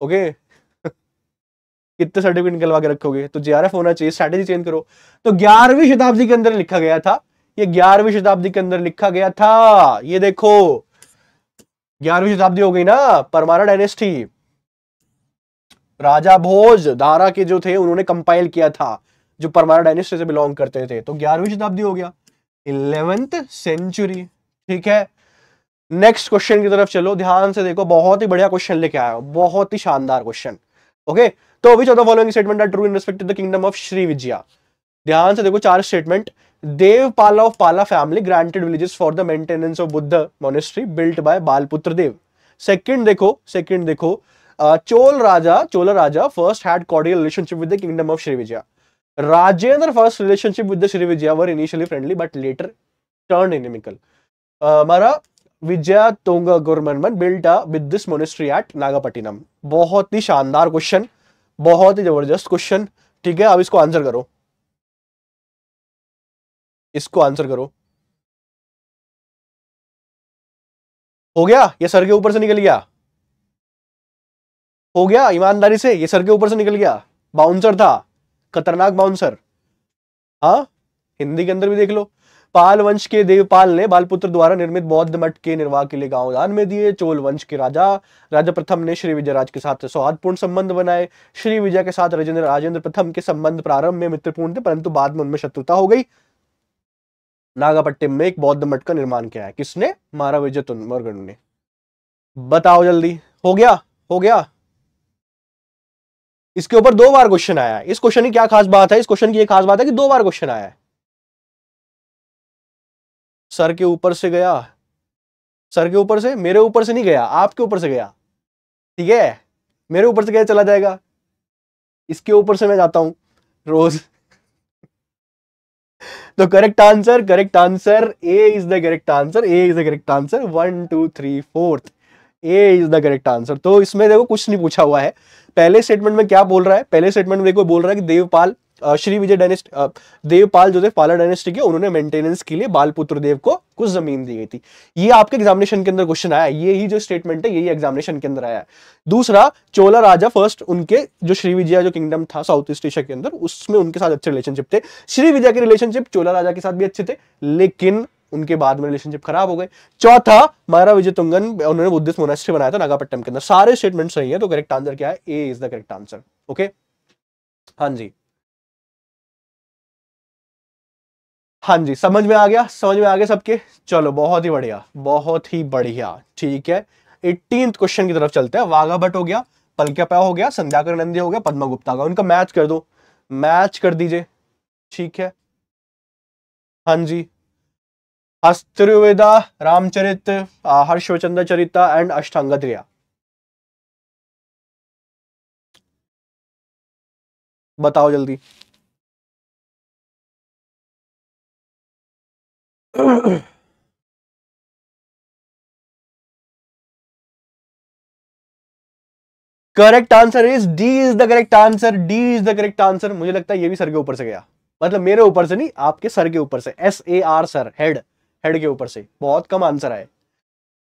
ओके कितने सर्टिफिकेट निकलवा के रखोगे? तो जेआरएफ होना चाहिए स्ट्रैटेजी चेंज करो। तो ग्यारहवीं शताब्दी के अंदर लिखा गया था। ये ग्यारहवीं शताब्दी के अंदर लिखा गया था। ये देखो, ग्यारहवीं शताब्दी हो गई ना परमारा डायनेस्टी राजा भोज, धारा के जो थे, उन्होंने कंपाइल किया था। जो परमारा डायनेस्टी से बिलोंग करते थे तो ग्यारहवीं शताब्दी हो गया। इलेवेंथ सेंचुरी, ठीक है? नेक्स्ट क्वेश्चन की तरफ़ चलो, ध्यान से देखो, बहुत ही बढ़िया क्वेश्चन लेके आया बहुत ही शानदार क्वेश्चन ओके तो which of following statement are true in respect to the kingdom of Shri Vijaya ध्यान से देखो, चार statement Deva Pala of Pala family granted villages for the maintenance of Buddha monastery built by Balaputra Deva second देखो सेकंड देखो Chola Raja Chola Raja first had cordial relationship with the kingdom of Rajendra first relationship with the Srivijaya were initially friendly but later turn inimical हमारा Vijaya Tunga गोरमनमन built with this monastery at Nagapattinam बहुत ही शानदार क्वेश्चन बहुत ही ज़बरदस्त क्वेश्चन ठीक है, अब इसको आंसर करो। इसको आंसर करो। हो गया? ये सर के ऊपर से निकल गया। हो गया? ईमानदारी से? ये सर के ऊपर से निकल गया? बाउंसर था। खतरनाक बाउंसर हाँ हिंदी के अंदर भी देख लो। पाल वंश के देवपाल ने बालपुत्र द्वारा निर्मित बौद्ध मठ के निर्वाह के लिए गाँव दान में दिए। चोल वंश के राजा राजा प्रथम ने श्री विजय राज के साथ सौहार्दपूर्ण संबंध बनाए। श्री विजय के साथ राजेंद्र राजेंद्र प्रथम के संबंध प्रारंभ में मित्रपूर्ण थे, परंतु बाद में उनमें शत्रुता हो गई। नागापट्टिम में एक बौद्ध मठ का निर्माण किया है। किसने? मारा विजय ने। बताओ जल्दी। हो गया? हो गया? इसके ऊपर दो बार क्वेश्चन आया इस क्वेश्चन की क्या खास बात है? इस क्वेश्चन की खास बात है कि दो बार क्वेश्चन आया सर के ऊपर से गया। सर के ऊपर से? मेरे ऊपर से नहीं गया, आपके ऊपर से गया। ठीक है? मेरे ऊपर से गया चला जाएगा? इसके ऊपर से मैं जाता हूँ। रोज। तो correct answer correct answer A is the correct answer A is the correct answer one two three fourth A is the correct answer तो इसमें देखो कुछ नहीं पूछा हुआ है। पहले स्टेटमेंट में क्या बोल रहा है? पहले स्टेटमेंट में देखो बोल रहा है कि देवपाल श्री विजय डायनेस्ट देवपाल जो थे पाला डायनेस्टी के, उन्होंने मेंटेनेंस के लिए बालपुत्र देव को कुछ ज़मीन दी गई थी। ये आपके एग्जामिनेशन के अंदर क्वेश्चन आया ये ही जो स्टेटमेंट है, यही एग्जामिनेशन के अंदर आया है। दूसरा, चोला राजा फ़र्स्ट उनके जो श्री विजय जो किंगडम था साउथ ईस्ट एशिया के अंदर, उसमें उनके साथ अच्छे रिलेशनशिप थे। श्री विजय के रिलेशनशिप चोला राजा के साथ भी अच्छे थे, लेकिन उनके बाद में रिलेशनशिप खराब हो गए। चौथा महारा विजय तुंगन उन्होंने बुद्धिस्ट मोनेस्ट्री बनाया था नागापट्टनम के अंदर। सारे स्टेटमेंट सही है तो करेक्ट आंसर क्या है? A is the correct answer okay हाँ जी। हाँ जी, समझ में आ गया? समझ में आ गया सबके? चलो, बहुत ही बढ़िया, बहुत ही बढ़िया, ठीक है? एटीन क्वेश्चन की तरफ़ चलते हैं। वाघा भट्ट हो गया, पलक्या हो गया, संध्याकर नंदी हो गया, पद्मा गुप्ता का। उनका मैच कर दो। मैच कर दीजिए, ठीक है? हाँ जी। हस्तवेदा रामचरित हर्षवचंद्र चरिता एंड अष्टांग क्रिया बताओ जल्दी। Correct answer is D is the correct answer D is the correct answer मुझे लगता है ये भी सर के ऊपर से गया। मतलब मेरे ऊपर से नहीं, आपके सर के ऊपर से। S A R sir head head के ऊपर से। बहुत कम आंसर आए।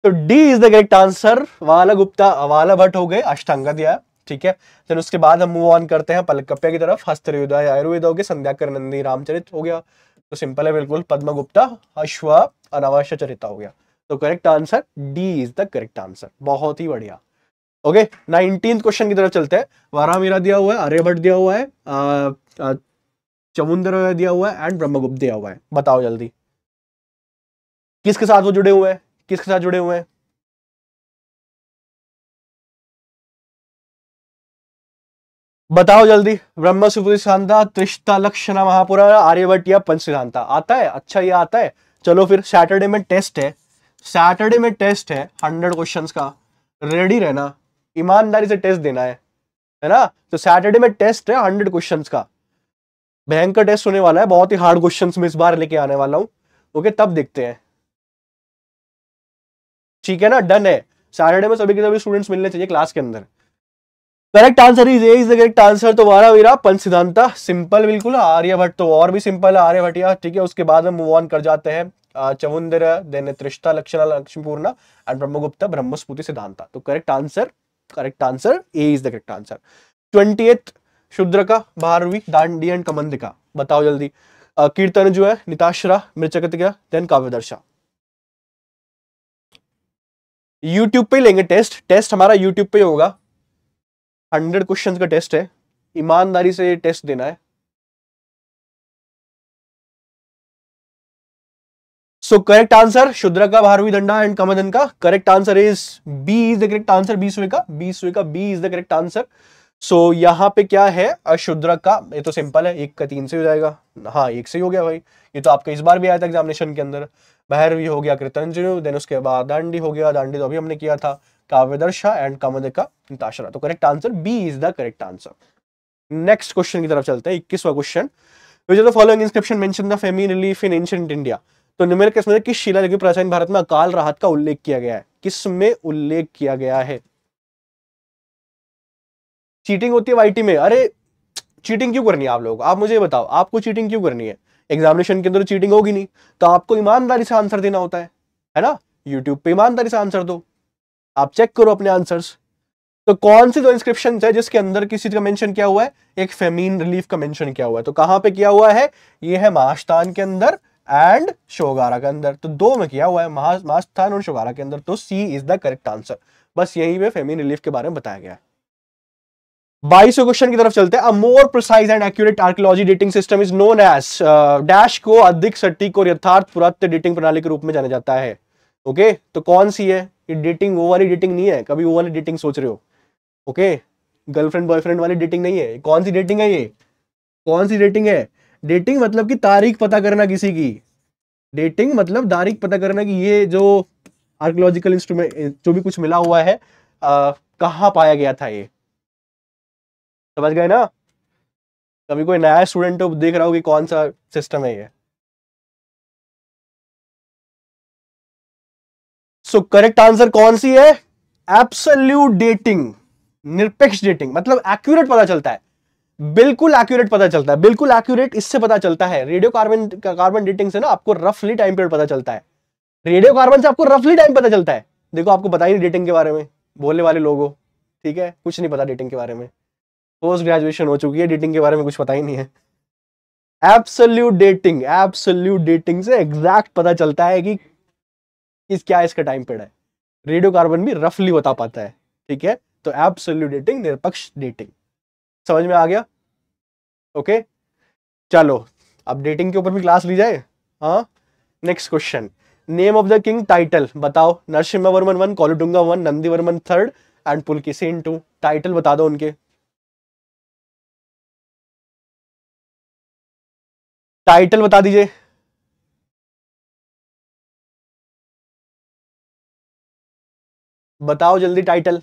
तो D is the correct answer वाला गुप्ता, वाला भट्ट हो गए अष्टांगा दिया ठीक है? फिर उसके बाद हम मूव ऑन करते हैं पलकप्या की तरफ़। हस्तरयुद्ध आयुर्वेद हो गया संध्याकर नंदी रामचरित हो गया। तो सिंपल है बिल्कुल पद्म गुप्ता अश्व, अनावश्य चरिता हो गया। तो correct answer D is the correct answer बहुत ही बढ़िया। ओके नाइनटीन क्वेश्चन की तरफ़ चलते हैं। वारामीरा दिया हुआ है, आर्यभट्ट दिया हुआ है चमुंदर दिया हुआ है एंड ब्रह्मगुप्त दिया हुआ है। बताओ जल्दी। किसके साथ वो जुड़े हुए हैं? किसके साथ जुड़े हुए हैं? बताओ जल्दी। ब्रह्म सिद्धांता, त्रिष्टा लक्षण महापुराण आर्यभट्ट या पंच सिद्धांता आता है? अच्छा ये आता है। चलो फिर सैटरडे में टेस्ट है। सैटरडे में टेस्ट है हंड्रेड क्वेश्चन का। रेडी रहना। ईमानदारी से टेस्ट देना है। है ना? तो सैटरडे में टेस्ट है हंड्रेड क्वेश्चन का। भयंकर टेस्ट होने वाला है। बहुत ही हार्ड क्वेश्चन में इस बार लेके आने वाला हूँ। ओके तब देखते हैं। ठीक है ना? डन है। सैटरडे में सभी के सभी स्टूडेंट्स मिलने चाहिए क्लास के अंदर। Correct answer is A is the correct answer तो वारा वीरा पंच सिद्धांता सिंपल बिल्कुल आर्यभट्ट तो और भी सिंपल है आर्यभट्टिया ठीक है? उसके बाद हम मूव ऑन कर जाते हैं चमुंदर देन त्रिष्टा, लक्षण, लक्ष्मीपूर्ण एंड ब्रह्मगुप्त, ब्रह्मस्पुति, सिद्धांता। तो correct answer correct answer A is the correct answer twenty शुद्र का बारहवीं दांडी एंड कमंदिका। बताओ जल्दी। कीर्तन जो है, निताश्रा मृचकत देन काव्यदर्शा। यूट्यूब पे लेंगे टेस्ट टेस्ट हमारा यूट्यूब पे होगा. हंड्रेड क्वेश्चन का टेस्ट है. ईमानदारी से टेस्ट देना है. सो करेक्ट आंसर शुद्र का भारवी दंडा एंड कमदन का correct answer is B is the correct answer बीसवे का बीसवे का B is the correct answer so यहाँ पे क्या है? अशुद्र का, ये तो सिंपल है, एक का तीन से हो जाएगा। हाँ एक से ही हो गया भाई। ये तो आपका इस बार भी आया था एग्जामिनेशन के अंदर। भैरवी हो गया कृतंजलु देन उसके बाद दांडी हो गया। दांडी तो अभी हमने किया था, काव्यदर्शा एंड कामदिका तो correct answer B is the correct answer next question की तरफ़ चलते हैं, इक्कीसवा question which the following inscription mention the famine relief in ancient India तो निम्नलिखित किसमें किस शिलालिपि प्राचीन भारत में अकाल राहत का उल्लेख किया गया है? किसमें उल्लेख किया गया है? चीटिंग होती है वाईटी में। अरे, चीटिंग क्यों करनी है आप लोग? आप मुझे बताओ, आपको चीटिंग क्यों करनी है? एग्जामिनेशन के अंदर चीटिंग होगी नहीं तो आपको ईमानदारी से आंसर देना होता है है ना? यूट्यूब पे ईमानदारी से आंसर दो। आप चेक करो अपने आंसर्स तो कौन सी दो इंस्क्रिप्शन है जिसके अंदर किसी का मेंशन किया हुआ है? एक फेमीन रिलीफ का मेंशन किया हुआ है। तो कहाँ पे किया हुआ है? ये है महास्थान के अंदर एंड शोगारा के अंदर। तो दो में किया हुआ है महास्थान और शोगारा के अंदर। तो C is the correct answer बस यही पे फेमीन रिलीफ के बारे में बताया गया है। बाईस क्वेश्चन की तरफ़ चलते हैं। More precise and accurate archaeology dating system is known as dash को अधिक सटीक और यथार्थ पुरात्य डेटिंग प्रणाली के रूप में जाना जाता है। Okay okay? तो कौन सी है? ये डेटिंग वो वाली डेटिंग नहीं है। कभी वो वाली डेटिंग सोच रहे हो। ओके गर्लफ्रेंड बॉयफ्रेंड वाली डेटिंग नहीं है। कौन सी डेटिंग है ये? कौन सी डेटिंग है? डेटिंग मतलब कि तारीख पता करना किसी की। डेटिंग मतलब तारीख पता करना कि ये जो आर्कोलॉजिकल इंस्ट्रूमेंट जो भी कुछ मिला हुआ है कहाँ पाया गया था ये? समझ गए ना? कभी कोई नया स्टूडेंट देख रहा हो कि कौन सा सिस्टम है ये? सो करेक्ट आंसर कौन सी है? एब्सोल्यूट डेटिंग निरपेक्ष डेटिंग मतलब एक्यूरेट पता चलता है। बिल्कुल एक्यूरेट पता चलता है। बिल्कुल एक्यूरेट इससे पता चलता है। रेडियो कार्बन कार्बन डेटिंग से ना आपको रफली टाइम पीरियड पता चलता है। रेडियो कार्बन से आपको रफली टाइम पता चलता है। देखो, आपको पता ही नहीं डेटिंग के बारे में। बोलने वाले लोगों ठीक है? कुछ नहीं पता डेटिंग के बारे में। पोस्ट ग्रेजुएशन हो चुकी है डेटिंग के बारे में कुछ पता ही नहीं है। एब्सोल्यूट डेटिंग एब्सोल्यूट डेटिंग से एग्जैक्ट पता चलता है कि इस क्या इसका टाइम पीरियड है। रेडियो कार्बन भी रफली बता पाता है, ठीक है? तो एब्सोल्यूट डेटिंग निरपक्ष डेटिंग समझ में आ गया? ओके चलो, अब डेटिंग के ऊपर भी क्लास ली जाए। हाँ? Next question name of the king title बताओ। Narasimha Varman one, Kulottunga one, Nandi Varman third and Pulakeshin two title बता दो उनके। टाइटल बता दीजिए। बताओ जल्दी title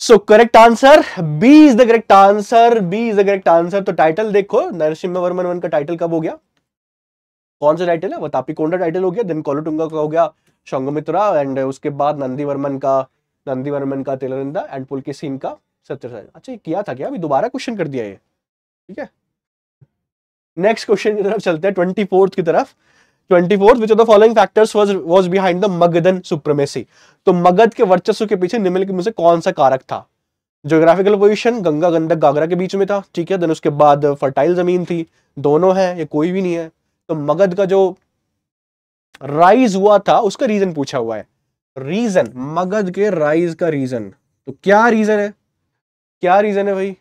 so correct answer B is the correct answer B is the correct answer तो टाइटल देखो, नरसिम्हा वर्मन वन का टाइटल कब हो गया? कौन सा टाइटल है? वतापी कोंडा टाइटल हो गया देन कोलोटुंगा का हो गया, शंगमित्रा एंड उसके बाद नंदी वर्मन का नंदी वर्मन का, तेलरिंदा एंड पुल के सीन का सत्य अच्छा ये किया था क्या? अभी दोबारा क्वेश्चन कर दिया ये। ठीक है? नेक्स्ट क्वेश्चन की तरफ़ चलते हैं ट्वेंटी फोर्थ की तरफ़। Twenty fourth which of the factors was was behind the Magadhan supremacy तो मगध के वर्चस्व के पीछे निम्नलिखित में से कौन सा कारक था? ज्योग्राफिकल पोजीशन गंगा गंडक गागरा के बीच में था। ठीक है? देन उसके बाद फर्टाइल ज़मीन थी। दोनों है, ये कोई भी नहीं है। तो मगध का जो राइज हुआ था, उसका रीजन पूछा हुआ है। रीजन, मगध के राइज का रीजन। तो क्या रीजन है? क्या रीजन है भाई?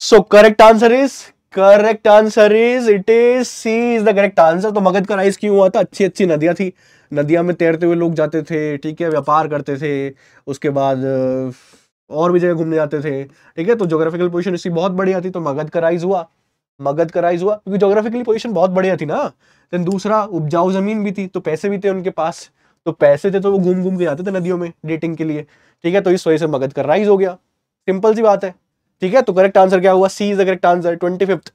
So correct answer is correct answer is it is C is the correct answer तो मगध का राइज क्यों हुआ था? अच्छी अच्छी नदियाँ थी। नदियाँ में तैरते हुए लोग जाते थे, ठीक है, व्यापार करते थे। उसके बाद और भी जगह घूमने जाते थे, ठीक है? तो जोग्राफिकल पोजिशन इसकी बहुत बढ़िया थी तो मगध का राइज हुआ। मगध का राइज हुआ, क्योंकि जोग्राफिकली पोजीशन बहुत बढ़िया थी ना। देन दूसरा, उपजाऊ ज़मीन भी थी तो पैसे भी थे उनके पास। तो पैसे थे तो वो घूम घूम के जाते थे नदियों में डेटिंग के लिए। ठीक है? तो इस वजह से मगध का राइज हो गया। सिंपल सी बात है। ठीक है? तो करेक्ट आंसर क्या हुआ? C is the correct answer twenty fifth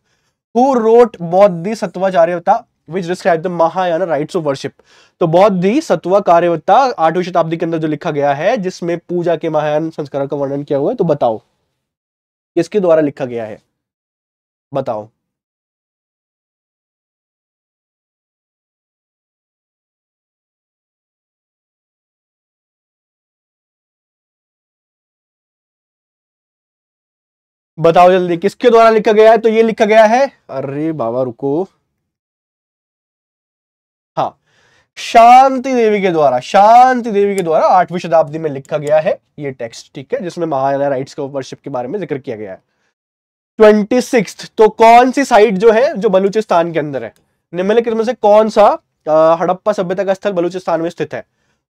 who wrote Bodhisattvacharyavatara which describe the Mahayana rites of worship तो बौद्ध सत्वा कार्यवत्ता आठवीं शताब्दी के अंदर जो लिखा गया है, जिसमें पूजा के महायान संस्कार का वर्णन किया हुआ है तो बताओ। किसके द्वारा लिखा गया है? बताओ। बताओ जल्दी, किसके द्वारा लिखा गया है? तो ये लिखा गया है, अरे बाबा, रुको। शांति देवी के द्वारा, शांति देवी के द्वारा आठवीं शताब्दी में लिखा गया है ये टेक्स्ट, ठीक है, जिसमें महायाना राइट्स का वर्शिप के बारे में ज़िक्र किया गया है। ट्वेंटी सिक्स तो कौन सी साइट जो है, जो बलूचिस्तान के अंदर है? निम्नलिखित में से कौन सा हड़प्पा सभ्यता का स्थल बलूचिस्तान में स्थित है?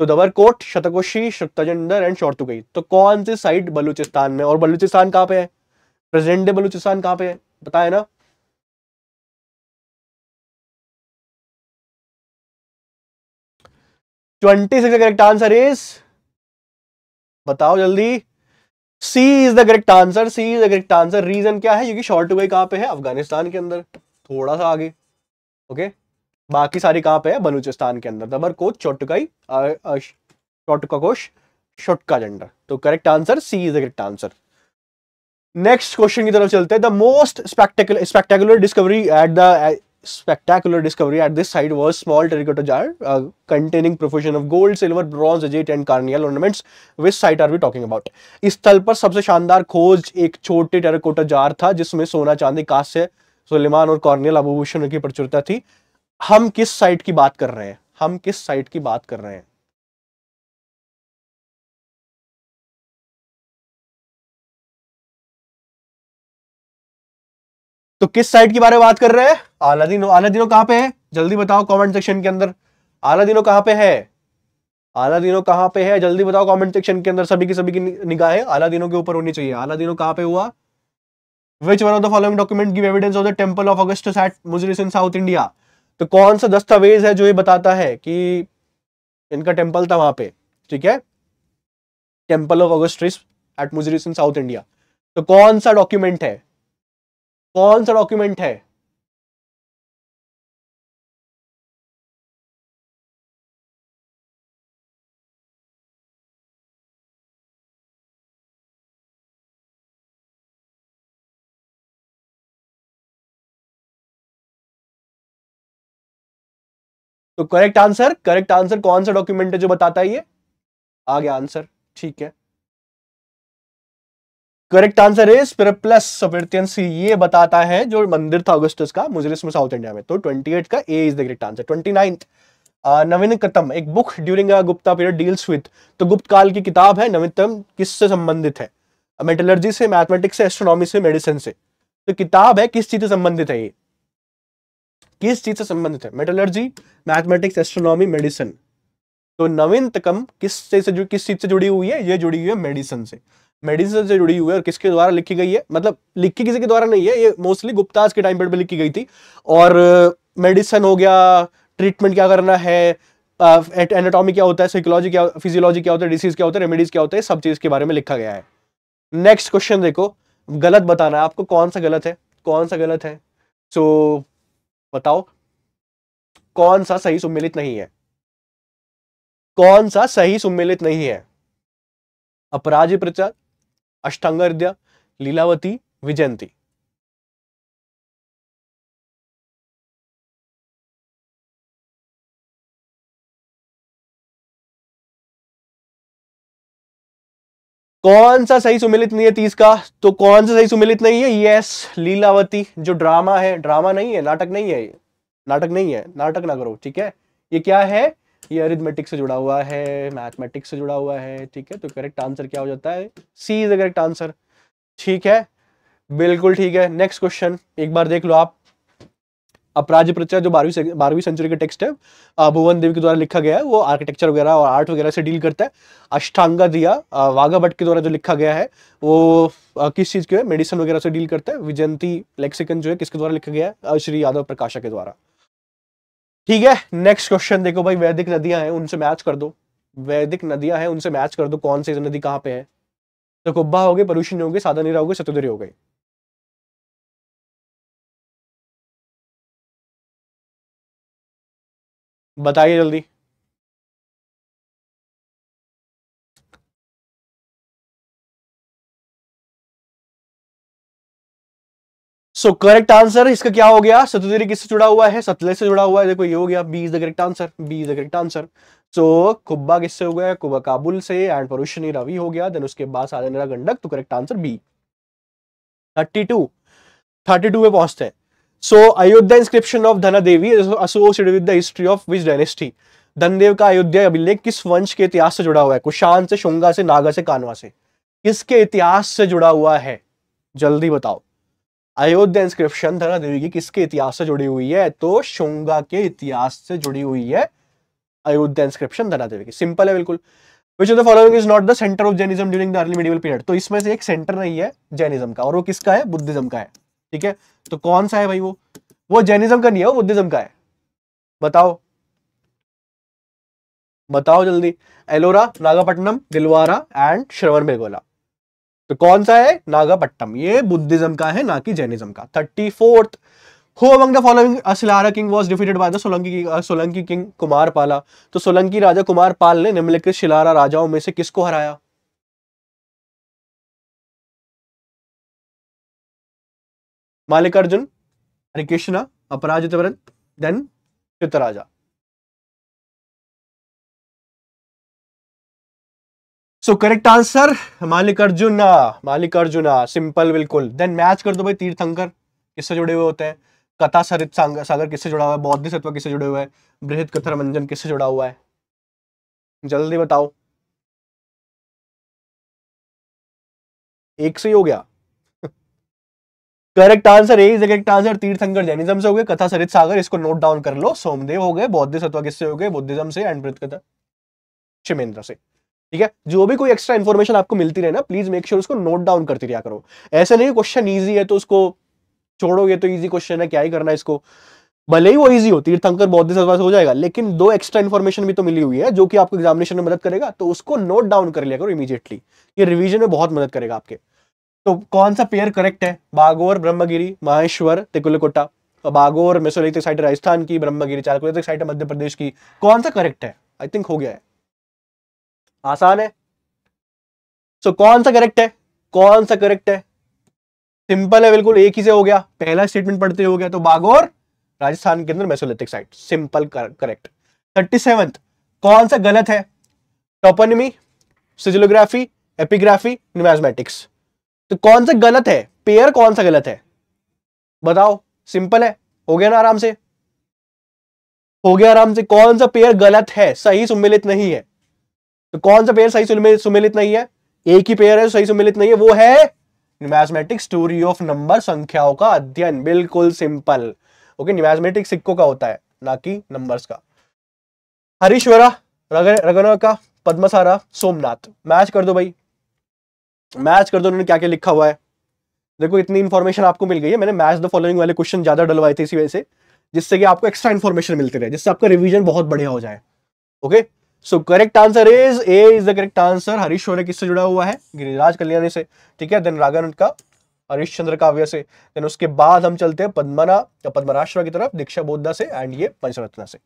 तो दबरकोट, शतकोशी शक्तजंडर एंड शौर्तुगई तो कौन सी साइट बलूचिस्तान में, और बलूचिस्तान कहाँ पे है? प्रेजेंट डे बलूचिस्तान कहाँ पे है? बताए ना? Twenty six correct answer is बताओ जल्दी। C is the correct answer C is the correct answer reason क्या है? क्योंकि शॉर्ट वे कहाँ पे है? अफ़गानिस्तान के अंदर। थोड़ा सा आगे। ओके बाकी सारी कहाँ पे है? बलूचिस्तान के अंदर। दबर कोच चोटकाई कोश शोटका जेंडर तो correct answer C is the correct answer next question की तरफ़ चलते हैं। The most spectacular spectacular discovery at the spectacular discovery at this site was small terracotta jar uh, containing profusion of gold silver bronze jade and carnial ornaments which site are we talking about इस स्थल पर सबसे शानदार खोज एक छोटे टेराकोटा जार था जिसमें सोना चांदी कांस्य सुलेमान और कॉर्नियल abubushan की प्रचुरता थी हम किस साइट की बात कर रहे हैं हम किस साइट की बात कर रहे हैं तो किस साइड की बारे में बात कर रहे हैं? आलादीनो आलादीनो कहाँ पे है? जल्दी बताओ कमेंट सेक्शन के अंदर। आला आलादीनो कहाँ पे है? आला आलादीनो कहाँ पे है? जल्दी बताओ कमेंट सेक्शन के अंदर। सभी की सभी की निगाहें आलादीनो के ऊपर होनी चाहिए। आला आलादीनो कहाँ पे हुआ? Which one of the following document give evidence of the temple of Augustus at Muziris in South India तो कौन सा दस्तावेज़ है जो ये बताता है कि इनका टेंपल था वहाँ पे? ठीक है? Temple of Augustus at Muziris in South India तो कौन सा डॉक्यूमेंट है? कौन सा डॉक्यूमेंट है? तो करेक्ट आंसर करेक्ट आंसर कौन सा डॉक्यूमेंट है जो बताता है ये? आ गया आंसर, ठीक है। Correct answer is plus C ये बताता है जो मंदिर था अगस्टस का मुजरिस में साउथ इंडिया में। तो 28 का A is the correct answer 29th Navanitakam एक book during Gupta period deals with तो गुप्त काल की किताब है, नवीनतम किससे संबंधित है? मेटलर्जी से मैथमेटिक्स से एस्ट्रोनॉमी से मेडिसिन से। तो किताब है, किस चीज़ से संबंधित है ये? किस चीज़ से संबंधित है? मेटलर्जी मैथमेटिक्स एस्ट्रोनॉमी मेडिसिन तो नवीनतम किस से किस चीज़ से जुड़ी हुई है? ये जुड़ी हुई है मेडिसिन से। मेडिसिन से जुड़ी हुई है और किसके द्वारा लिखी गई है? मतलब लिखी किसी के द्वारा नहीं है ये मोस्टली गुप्ताज के टाइम पर लिखी गई थी। और मेडिसिन हो गया ट्रीटमेंट क्या करना है एनाटॉमी क्या होता है साइकोलॉजी क्या फिजियोलॉजी क्या होता है डिसीज क्या होता है रेमेडीज क्या होता है सब चीज़ के बारे में लिखा गया है। नेक्स्ट क्वेश्चन देखो गलत बताना है आपको कौन सा गलत है? कौन सा गलत है? सो so, बताओ कौन सा सही सुमिलित नहीं है? कौन सा सही सुमिलित नहीं है? अपराजी प्रचार अष्टांगर्द्या लीलावती, विजयंती. कौन सा सही सुमिलित नहीं है तीस का? तो कौन सा सही सुमिलित नहीं है? यस लीलावती, जो ड्रामा है ड्रामा नहीं है, नाटक नहीं है नाटक नहीं है, नाटक ना करो, ठीक है? ये क्या है? ये अरिथमेटिक से जुड़ा हुआ है मैथमेटिक्स से जुड़ा हुआ है, ठीक है? तो करेक्ट आंसर क्या हो जाता है? C is the correct answer ठीक है? बिल्कुल ठीक है। नेक्स्ट क्वेश्चन एक बार देख लो आप। अपराज प्रचार जो बारहवीं बारहवीं सेंचुरी का टेक्स्ट है भुवन देव के द्वारा लिखा गया है, वो आर्किटेक्चर वगैरह और आर्ट वगैरह से डील करता है। अष्टांगा दिया वाघा भट्ट के द्वारा जो लिखा गया है, वो किस चीज़ के? मेडिसिन वगैरह से डील करता है। विजयंती लेक्सिकन जो है, किसके द्वारा लिखा गया है? श्री यादव प्रकाशा के द्वारा। ठीक है नेक्स्ट क्वेश्चन देखो भाई, वैदिक नदियाँ हैं, उनसे मैच कर दो। वैदिक नदियाँ हैं, उनसे मैच कर दो, कौन सी नदी कहाँ पे है? तो कुब्बा हो गए परुषण हो गए साधनीरा हो गए सतुदरी हो गए। बताइए जल्दी। सो करेक्ट आंसर इसका क्या हो गया? सतुदरी किससे जुड़ा हुआ है? सतलज से जुड़ा हुआ है। देखो, ये हो गया B is the correct answer B is the correct answer so कुब्बा किससे हो गया? कुब्बा काबुल से एंड परुषणी रवि हो गया देन उसके बाद साधन गंडक तो correct answer B thirty two thirty two में पहुँचते हैं। So Ayodhya inscription of Dhana Devi associated with the history of which dynasty Dhanadeva का अयोध्या अभिलेख किस वंश के इतिहास से जुड़ा हुआ है? कुशान से, शुंगा से, नागा से, कानवा से। किसके इतिहास से जुड़ा हुआ है? जल्दी बताओ। अयोध्या इंस्क्रिप्शन धना देवी की, किसके इतिहास से जुड़ी हुई है? तो शुंगा के इतिहास से जुड़ी हुई है अयोध्या इंस्क्रिप्शन धना देवी की। सिंपल है बिल्कुल। Which of the following is not the centre of Jainism during the early medieval period तो इसमें से एक सेंटर नहीं है जैनिज्म का, और वो किसका है? बुद्धिज्म का है। ठीक है? तो कौन सा है भाई वो? वो जैनिज्म का नहीं है, वो बुद्धिज्म का है। बताओ। बताओ जल्दी। एलोरा नागापट्टनम दिलवारा एंड श्रवण बेगोला तो कौन सा है? नागापट्टनम। ये बुद्धिज्म का है, ना कि जैनिज्म का। Thirty fourth. Who among the following असिलारा king was defeated by the Solanki Solanki king Kumara Pala तो सोलंकी राजा कुमार पाल ने निम्नलिखित शिलारा राजाओं में से किसको हराया? मालिकार्जुन, हरिकृष्णा, अपराजित व्रत then Chittaraja so correct answer Mallikarjuna Mallikarjuna simple बिल्कुल। देन मैच कर दो भाई तीर्थंकर। किससे जुड़े हुए होते हैं? कथा सरित सागर किससे जुड़ा हुआ है? बौद्ध सत्व किससे जुड़े हुए हैं? बृहद कथर मंजन किससे जुड़ा हुआ है? जल्दी बताओ। एक से ही हो गया। Correct answer A is correct answer तीर्थंकर जैनिज्म से हो गए, कथा सरित सागर, इसको नोट डाउन कर लो। सोमदेव हो गए, बौद्ध सत्वा किससे हो गए? बुद्धिज्म से एंड बृहद कथा। शिमेंद्र से। ठीक है? जो भी कोई एक्स्ट्रा इन्फॉर्मेशन आपको मिलती रहे ना प्लीज़ मेक श्योर उसको नोट डाउन करती रहा करो। ऐसे नहीं क्वेश्चन ईजी है तो उसको छोड़ोगे तो ईजी क्वेश्चन है, क्या ही करना इसको? भले ही वो इजी हो, तीर्थंकर, बौद्ध सत्वा से हो जाएगा, लेकिन दो एक्स्ट्रा इन्फॉर्मेशन भी तो मिली हुई है, जो कि आपको एग्जामिनेशन में मदद करेगा तो उसको नोट डाउन कर लिया करो इमीडिएटली ये रिवीजन में बहुत मदद करेगा आपके। तो कौन सा पेयर करेक्ट है? बागोर, ब्रह्मगिरी, माहेश्वर, तिकुलकोटा। तो बागोर मेसोलिथिक साइट राजस्थान की, ब्रह्मगिरी चारकोलिथिक साइट मध्य प्रदेश की। कौन सा करेक्ट है? आई थिंक हो गया है। आसान है। सो so, कौन सा करेक्ट है? कौन सा करेक्ट है? सिंपल है बिल्कुल एक ही से हो गया। पहला स्टेटमेंट पढ़ते हो गया तो बागोर राजस्थान के अंदर mesolithic site simple correct thirty seventh कौन सा गलत है? टोपोनिमी सिजिलोग्राफी एपिग्राफी न्यूमेटिक्स तो कौन सा गलत है? पेयर कौन सा गलत है? बताओ। सिंपल है। हो गया ना आराम से? हो गया आराम से। कौन सा पेयर गलत है? सही सुमिलित नहीं है। तो कौन सा पेयर सही सुमिलित नहीं है? एक ही पेयर है सही सुमिलित नहीं है, वो है न्यूमेटिक स्टोरी ऑफ़ नंबर संख्याओं का अध्ययन। बिल्कुल सिंपल ओके न्यूमेटिक सिक्कों का होता है, ना कि नंबर्स का। हरीश्वरा, रगन का, पद्मसारा, सोमनाथ। मैच कर दो भाई। मैच कर दो, उन्होंने क्या क्या लिखा हुआ है। देखो, इतनी इन्फॉर्मेशन आपको मिल गई है। मैंने मैच द फॉलोइंग वाले क्वेश्चन ज़्यादा डलवाए थे इसी वजह से, जिससे कि आपको एक्स्ट्रा इन्फॉर्मेशन मिलती रहे, जिससे आपका रिवीजन बहुत बढ़िया हो जाए। Okay so correct answer is A is the correct answer Harish Shore किससे जुड़ा हुआ है? गिरिराज कल्याणी से। ठीक है? देन रागन का हरीश चंद्र काव्य से। देन उसके बाद हम चलते हैं पद्मना या पद्मराश्र की तरफ़, दीक्षा बोधा से एंड ये पंचरत्ना से।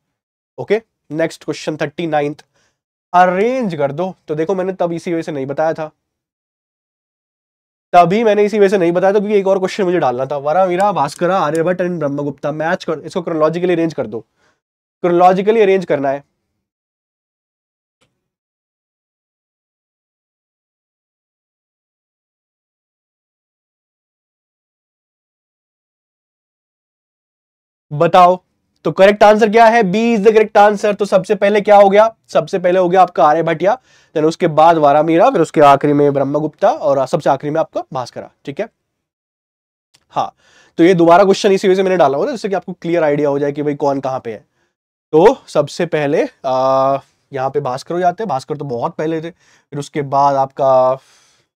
Okay next question thirty ninth arrange कर दो। तो देखो, मैंने तब इसी वजह से नहीं बताया था। तभी मैंने इसी वजह से नहीं बताया था क्योंकि एक और क्वेश्चन मुझे डालना था। वरा वीरा भास्कर, आर्यभट्ट एंड ब्रह्मगुप्ता मैच कर, इसको क्रोनोलॉजिकली अरेंज कर दो। क्रोनोलॉजिकली अरेंज करना है। बताओ तो करेक्ट आंसर क्या है? B is the correct answer तो सबसे पहले क्या हो गया? सबसे पहले हो गया आपका आर्य भटिया देन उसके बाद वारामीरा, फिर उसके आखिरी में ब्रह्मगुप्ता और सबसे आखिरी में आपका भास्करा, ठीक है? हाँ तो ये दोबारा क्वेश्चन इसी वजह से मैंने डाला हुआ जिससे कि आपको क्लियर आइडिया हो जाए कि भाई कौन कहाँ पे है। तो सबसे पहले यहाँ पे भास्कर हो जाते हैं। भास्कर तो बहुत पहले थे। फिर उसके बाद आपका,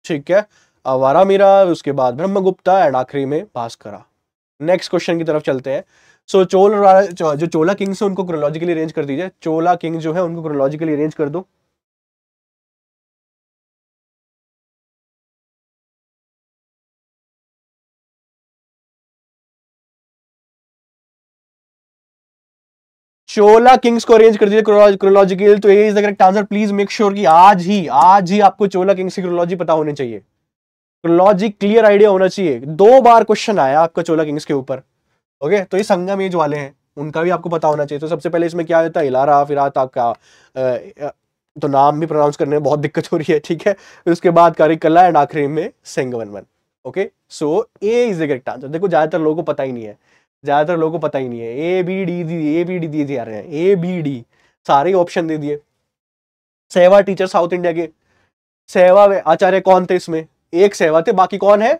ठीक है वारा मीरा उसके बाद ब्रह्मगुप्ता एंड आखिरी में भास्करा। नेक्स्ट क्वेश्चन की तरफ़ चलते हैं। सो so, चोल जो चोला किंग्स है उनको क्रोलॉजिकली अरेंज कर दीजिए। चोला किंग जो है उनको क्रोलॉजिकली अरेंज कर दो। चोला किंग्स को अरेंज कर दीजिए क्रोलॉजिकल तो ये is the correct answer please make sure कि आज ही आज ही आपको चोला किंग्स की क्रोलॉजी पता होनी चाहिए। क्रोलॉजी क्लियर आइडिया होना चाहिए। दो बार क्वेश्चन आया आपका चोला किंग्स के ऊपर। ओके तो ये संगम एज वाले हैं, उनका भी आपको पता होना चाहिए। तो सबसे पहले इसमें क्या होता है? इलारा फिर आता का तो नाम भी प्रोनाउंस करने में बहुत दिक्कत हो रही है, ठीक है? फिर उसके बाद कारिकला एंड आखिरी में Sengan one okay so A is the correct answer देखो, ज़्यादातर लोगों को पता ही नहीं है। ज़्यादातर लोगों को पता ही नहीं है। ए बी डी दी ए बी डी दिए जा रहे हैं। ए बी डी सारे ऑप्शन दे दिए। सेवा टीचर साउथ इंडिया के। सेवा आचार्य कौन थे इसमें? एक सेवा थे, बाकी कौन है?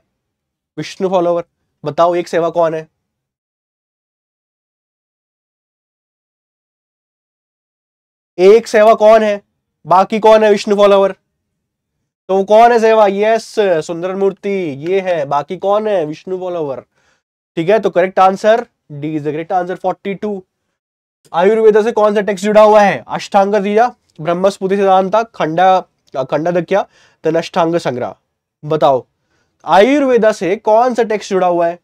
विष्णु फॉलोवर बताओ, एक सेवा कौन है? एक सेवा कौन है? बाकी कौन है विष्णु फॉलोवर तो कौन है सेवा? यस सुंदर मूर्ति ये है। बाकी कौन है? विष्णु फॉलोवर ठीक है तो correct answer D is the correct answer 42 Ayurveda से कौन सा टेक्स्ट जुड़ा हुआ है? अष्टांग दिया ब्रह्मस्पुति सिद्धांत, खंडा खंडा दक्या तन अष्टांग संग्रह। बताओ, आयुर्वेदा से कौन सा टेक्स्ट जुड़ा हुआ है?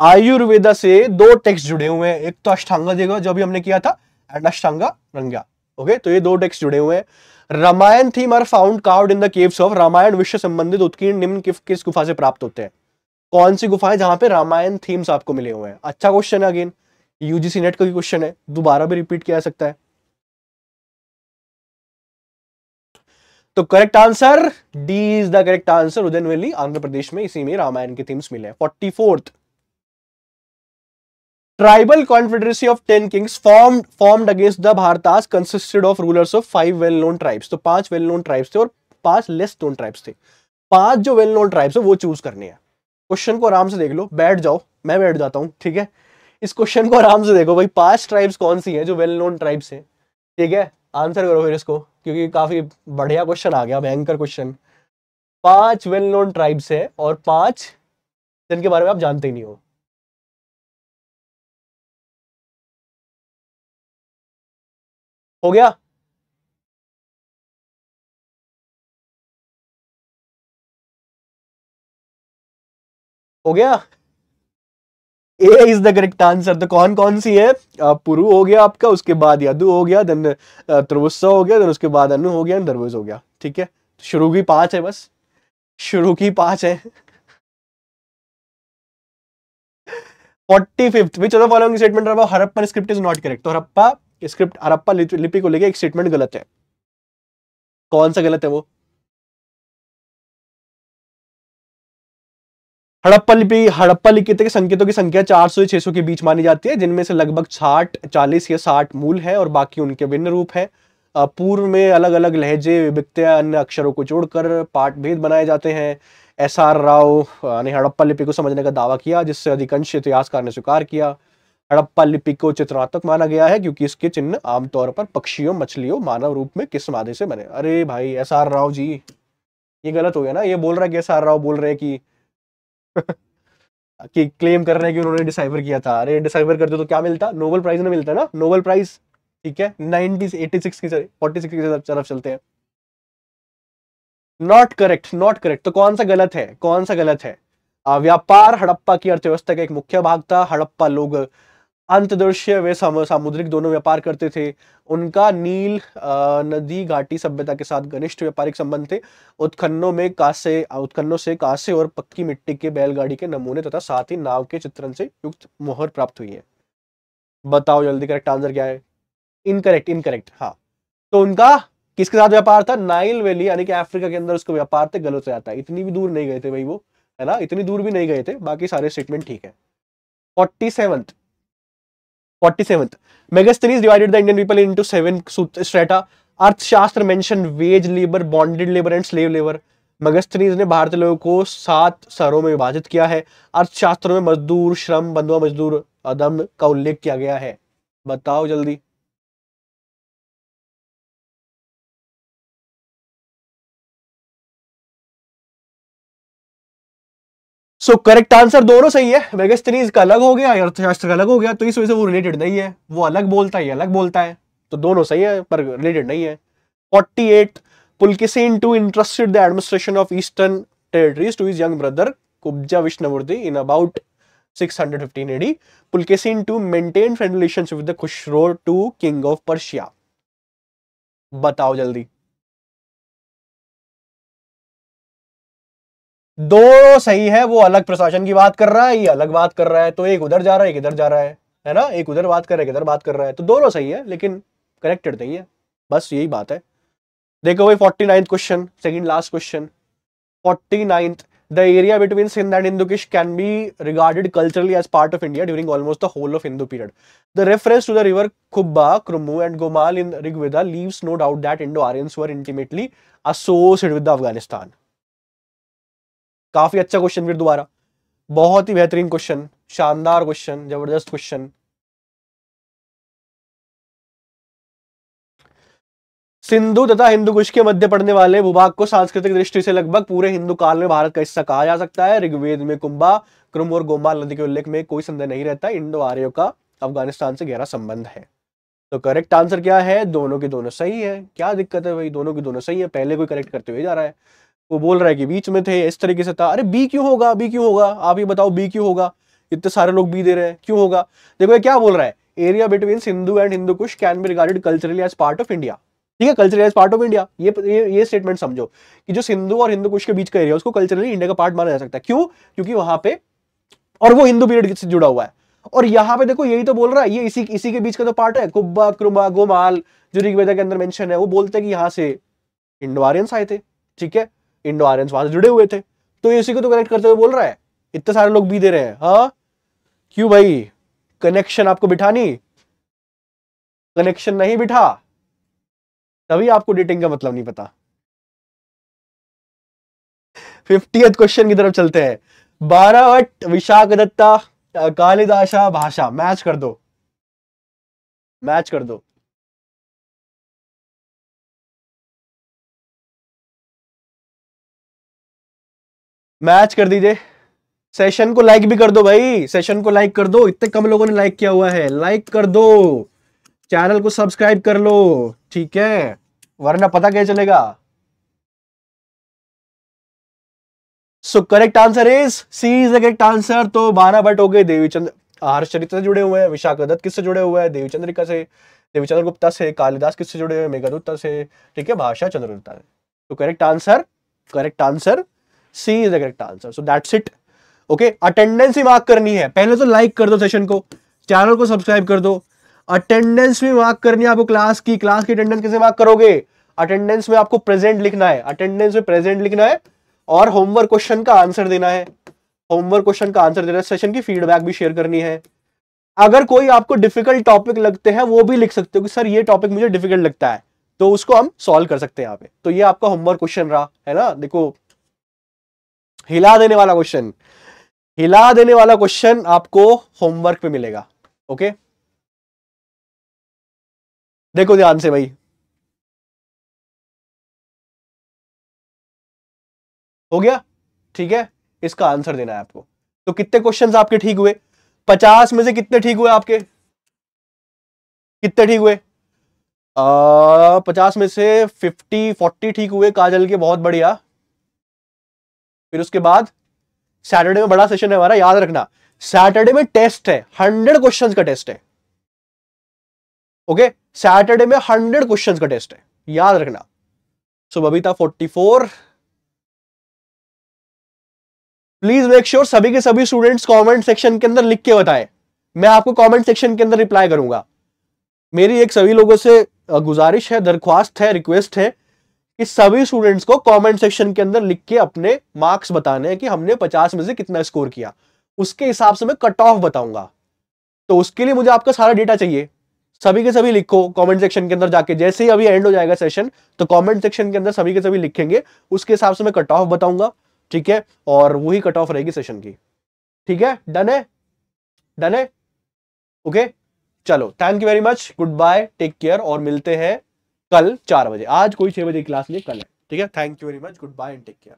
आयुर्वेदा से दो टेक्स्ट जुड़े हुए हैं। एक तो अष्टांगा देगा, जो अभी हमने किया था एंड अष्टांगा रंग्या ओके तो ये दो टेक्स्ट जुड़े हुए हैं। Ramayana theme are found carved in the caves of Ramayana विश्व संबंधित उत्कीर्ण निम्न किस किस गुफा से प्राप्त होते हैं? कौन सी गुफा है जहाँ पे रामायण थीम्स आपको मिले हुए हैं? अच्छा क्वेश्चन है अगेन यूजीसी नेट का भी क्वेश्चन है। दोबारा भी रिपीट किया जा सकता है। तो correct answer D is the correct answer Udayan valley Andhra Pradesh में इसी में रामायण के थीम्स मिले हैं। Forty fourth Tribal confederacy of ten kings formed formed against the Bharatas consisted of rulers of five well-known tribes. तो पाँच well-known tribes थे और पाँच लेस known tribes थे। पाँच जो वेल नोन ट्राइब्स है वो चूज़ करने हैं। क्वेश्चन को आराम से देख लो। बैठ जाओ। मैं बैठ जाता हूँ, ठीक है? इस क्वेश्चन को आराम से देखो भाई, पाँच ट्राइब्स कौन सी हैं जो वेल नोन ट्राइब्स हैं? ठीक है? आंसर करो फिर इसको, क्योंकि काफ़ी बढ़िया क्वेश्चन आ गया, भयंकर क्वेश्चन। पाँच वेल नोन ट्राइब्स है और पाँच जिनके बारे में आप जानते ही नहीं हो। हो गया? हो गया? A is the correct answer तो कौन कौन सी है? पुरु हो गया आपका, उसके बाद यदु हो गया देन त्रिवुस्सा हो गया देन उसके बाद अनु हो गया धर्वज हो गया। ठीक है? तो शुरू की पाँच है बस। शुरू की पाँच है। Forty fifth. Which of the following statement Harappa script is not correct तो हरप्पा स्क्रिप्ट हरप्पा लिपि को लेके एक स्टेटमेंट गलत है। कौन सा गलत है वो? हड़प्पा लिपि, हड़प्पा लिखित के संकेतों की संख्या 400 से 600 के बीच मानी जाती है, जिनमें से लगभग 60 40 या 60 मूल है और बाकी उनके भिन्न रूप है। पूर्व में अलग अलग लहजे विविधता अन्य अक्षरों को जोड़कर पाठ भेद बनाए जाते हैं। एस आर राव ने हड़प्पा लिपि को समझने का दावा किया, जिससे अधिकांश इतिहासकार ने स्वीकार किया। हड़प्पा लिपि को चित्रात्मक माना गया है, क्योंकि इसके चिन्ह आमतौर पर पक्षियों, मछलियों, मानव रूप में किस मादे से बने? अरे भाई, एस आर राव जी, ये गलत हो गया ना? ये बोल रहा है कि एस आर राव बोल रहे कि कि क्लेम कर रहे हैं कि उन्होंने डिसाइवर किया था। अरे डिसाइवर करते तो क्या मिलता? नोबल प्राइज में मिलता ना? नोबल प्राइज ठीक है? नाइनटी एटी सिक्स सिक्स की तरफ़ चलते हैं। नॉट करेक्ट नॉट करेक्ट तो कौन सा गलत है? कौन सा गलत है? व्यापार हड़प्पा की अर्थव्यवस्था का एक मुख्य भाग था, हड़प्पा लोग। अंतदृश्य वे सामुद्रिक दोनों व्यापार करते थे। उनका नील नदी घाटी सभ्यता के साथ घनिष्ठ व्यापारिक संबंध थे। उत्खननों में कासे उत्खननों से कासे और पक्की मिट्टी के बैलगाड़ी के नमूने तथा साथ ही नाव के चित्रण से युक्त मोहर प्राप्त हुई है। बताओ, जल्दी करेक्ट आंसर क्या है? इनकरेक्ट इनकरेक्ट हाँ। तो उनका किसके साथ व्यापार था? नाइल वैली यानी कि अफ्रीका के अंदर उसका व्यापार थे, गलत से आता है। इतनी भी दूर नहीं गए थे भाई वो, है ना? इतनी दूर भी नहीं गए थे, बाकी सारे स्टेटमेंट ठीक है। Forty seventh forty Megasthenes divided the Indian people into seven strata. Arthashastra mention wage labour bonded labour and slave labour Megasthenes ने भारतीय लोगों को सात शहरों में विभाजित किया है। अर्थशास्त्र में मजदूर, श्रम, बंधुआ, मजदूर, अदम का उल्लेख किया गया है। बताओ जल्दी। सो करेक्ट आंसर दोनों सही है। वेगस्थनीज का अलग हो गया अर्थशास्त्र का अलग हो गया तो इस वजह से वो रिलेटेड नहीं है। वो अलग बोलता है अलग बोलता है। तो दोनों सही है, पर रिलेटेड नहीं है। Forty eight Pulakeshin two interested the administration of eastern territories to his young brother Kubja Vishnumurti in about 615 AD Pulakeshin two maintain friend relationship with the Khusro two king of Persia बताओ जल्दी। दो सही है, वो अलग प्रशासन की बात कर रहा है, ये अलग बात कर रहा है तो एक उधर जा रहा है, एक इधर जा रहा है है ना? एक उधर बात कर रहा है इधर बात कर रहा है तो दोनों सही है, लेकिन कनेक्टेड नहीं है, बस यही बात है। देखो भाई forty ninth question second last question forty ninth the area between Sindh and Hindukush can be regarded culturally as part of India during almost the whole of Hindu period the reference to the river Kubha Krumu and Gomal in Rigveda leaves no doubt that Indo Aryans were intimately associated with Afghanistan काफ़ी अच्छा क्वेश्चन फिर दोबारा। बहुत ही बेहतरीन क्वेश्चन शानदार क्वेश्चन ज़बरदस्त क्वेश्चन सिंधु तथा हिंदू कुश के मध्य पड़ने वाले भूभाग को सांस्कृतिक दृष्टि से लगभग पूरे हिंदू काल में भारत का हिस्सा कहा जा सकता है। ऋग्वेद में कुंभा, क्रम और गोमाल नदी के उल्लेख में कोई संदेह नहीं रहता। इंडो आर्यो का अफ़गानिस्तान से गहरा संबंध है। तो करेक्ट आंसर क्या है? दोनों के दोनों सही है। क्या दिक्कत है भाई? दोनों के दोनों सही है। पहले कोई करेक्ट करते हुए जा रहा है। वो बोल रहा है कि बीच में थे इस तरीके से था। अरे बी क्यों होगा? बी क्यों होगा? आप ये बताओ बी क्यों होगा? इतने सारे लोग बी दे रहे हैं क्यों होगा? देखो ये क्या बोल रहा है? Area between Sindhu and Hindu Kush can be regarded culturally as part of India ठीक है? Culturally as part of India ये ये, स्टेटमेंट समझो कि जो सिंधु और हिंदू कुश के बीच का एरिया उसको कल्चरली इंडिया का पार्ट माना जा सकता है। क्यों? क्योंकि वहाँ पे और वो हिंदू पीरियड से जुड़ा हुआ है। और यहाँ पे देखो यही तो बोल रहा है ये इसी इसी के बीच का तो पार्ट है। कुब्बा क्रुमा गोमाल जो ऋग्वेदा के अंदर मेंशन है वो बोलते हैं कि यहाँ से इंडो आर्यंस आए थे। ठीक है? इंडो आर्यंस वहाँ से जुड़े हुए थे। तो ये इसी को तो कनेक्ट करते हुए बोल रहा है। इतने सारे लोग भी दे रहे हैं। हाँ? क्यों भाई? कनेक्शन आपको बिठानी कनेक्शन नहीं बिठा। तभी आपको डेटिंग का मतलब नहीं पता। फिफ्टी क्वेश्चन की तरफ़ चलते हैं। बारावट, विशाख दत्ता, कालिदासा भाषा। मैच कर दो। मैच कर दो। मैच कर दीजिए। सेशन को लाइक भी कर दो भाई। सेशन को लाइक कर दो। इतने कम लोगों ने लाइक किया हुआ है। लाइक कर दो। चैनल को सब्सक्राइब कर लो। ठीक है? वरना पता क्या चलेगा? So correct answer is C is the correct answer तो बारह भट्ट हो गए देवीचंद्र। हर्षचरित्र से जुड़े हुए हैं। विशाख दत्त किससे जुड़े हुए हैं? देवीचंद्रिका से। देवीचंद्र गुप्ता से। कालिदास किससे जुड़े हुए हैं? मेघदूता से। ठीक है? भाषा चंद्रगुप्ता से। तो correct answer correct answer C is the correct answer so that's it okay attendance he mark करनी है। पहले तो लाइक कर दो सेशन को चैनल को सब्सक्राइब कर दो। अटेंडेंस भी मार्क करनी है आपको क्लास की। क्लास की अटेंडेंस कैसे मार्क करोगे? अटेंडेंस में आपको प्रेजेंट लिखना है। अटेंडेंस में प्रेजेंट लिखना है और होमवर्क क्वेश्चन का आंसर देना है। होमवर्क क्वेश्चन का आंसर देना है। सेशन की फीडबैक भी शेयर करनी है। अगर कोई आपको डिफ़िकल्ट टॉपिक लगते हैं, वो भी लिख सकते हो कि, सर, ये टॉपिक मुझे डिफ़िकल्ट लगता है। तो उसको हम सॉल्व कर सकते हैं यहाँ पे। तो ये आपका होमवर्क क्वेश्चन रहा, है ना? देखो हिला देने वाला क्वेश्चन हिला देने वाला क्वेश्चन आपको होमवर्क पे मिलेगा ओके देखो ध्यान से भाई। हो गया? ठीक है? इसका आंसर देना है आपको। तो कितने क्वेश्चंस आपके ठीक हुए? पचास में से कितने ठीक हुए आपके? कितने ठीक हुए? पचास में से फिफ्टी फोर्टी ठीक हुए, काजल के बहुत बढ़िया। फिर उसके बाद सैटरडे में बड़ा सेशन है हमारा, याद रखना। सैटरडे में टेस्ट है हंड्रेड क्वेश्चंस का टेस्ट है। ओके सैटरडे में हंड्रेड क्वेश्चंस का टेस्ट है, याद रखना। So Babita forty four please make sure सभी के सभी स्टूडेंट्स कमेंट सेक्शन के अंदर लिख के बताएँ। मैं आपको कमेंट सेक्शन के अंदर रिप्लाई करूँगा। मेरी एक सभी लोगों से गुजारिश है, दरख्वास्त है रिक्वेस्ट है कि सभी स्टूडेंट्स को कमेंट सेक्शन के अंदर लिख के अपने मार्क्स बताने हैं कि हमने 50 में से कितना स्कोर किया। उसके हिसाब से मैं कट ऑफ़ बताऊँगा। तो उसके लिए मुझे आपका सारा डेटा चाहिए। सभी के सभी लिखो कमेंट सेक्शन के अंदर जाके। जैसे ही अभी एंड हो जाएगा सेशन तो कमेंट सेक्शन के अंदर सभी के सभी लिखेंगे। उसके हिसाब से मैं कट ऑफ़ बताऊँगा, ठीक है? और वही कट ऑफ़ रहेगी सेशन की। ठीक है? डन है? डन है? ओके चलो thank you very much good bye take care और मिलते हैं कल चार बजे। आज कोई छह बजे क्लास नहीं कल है। ठीक है? Thank you very much good bye and take care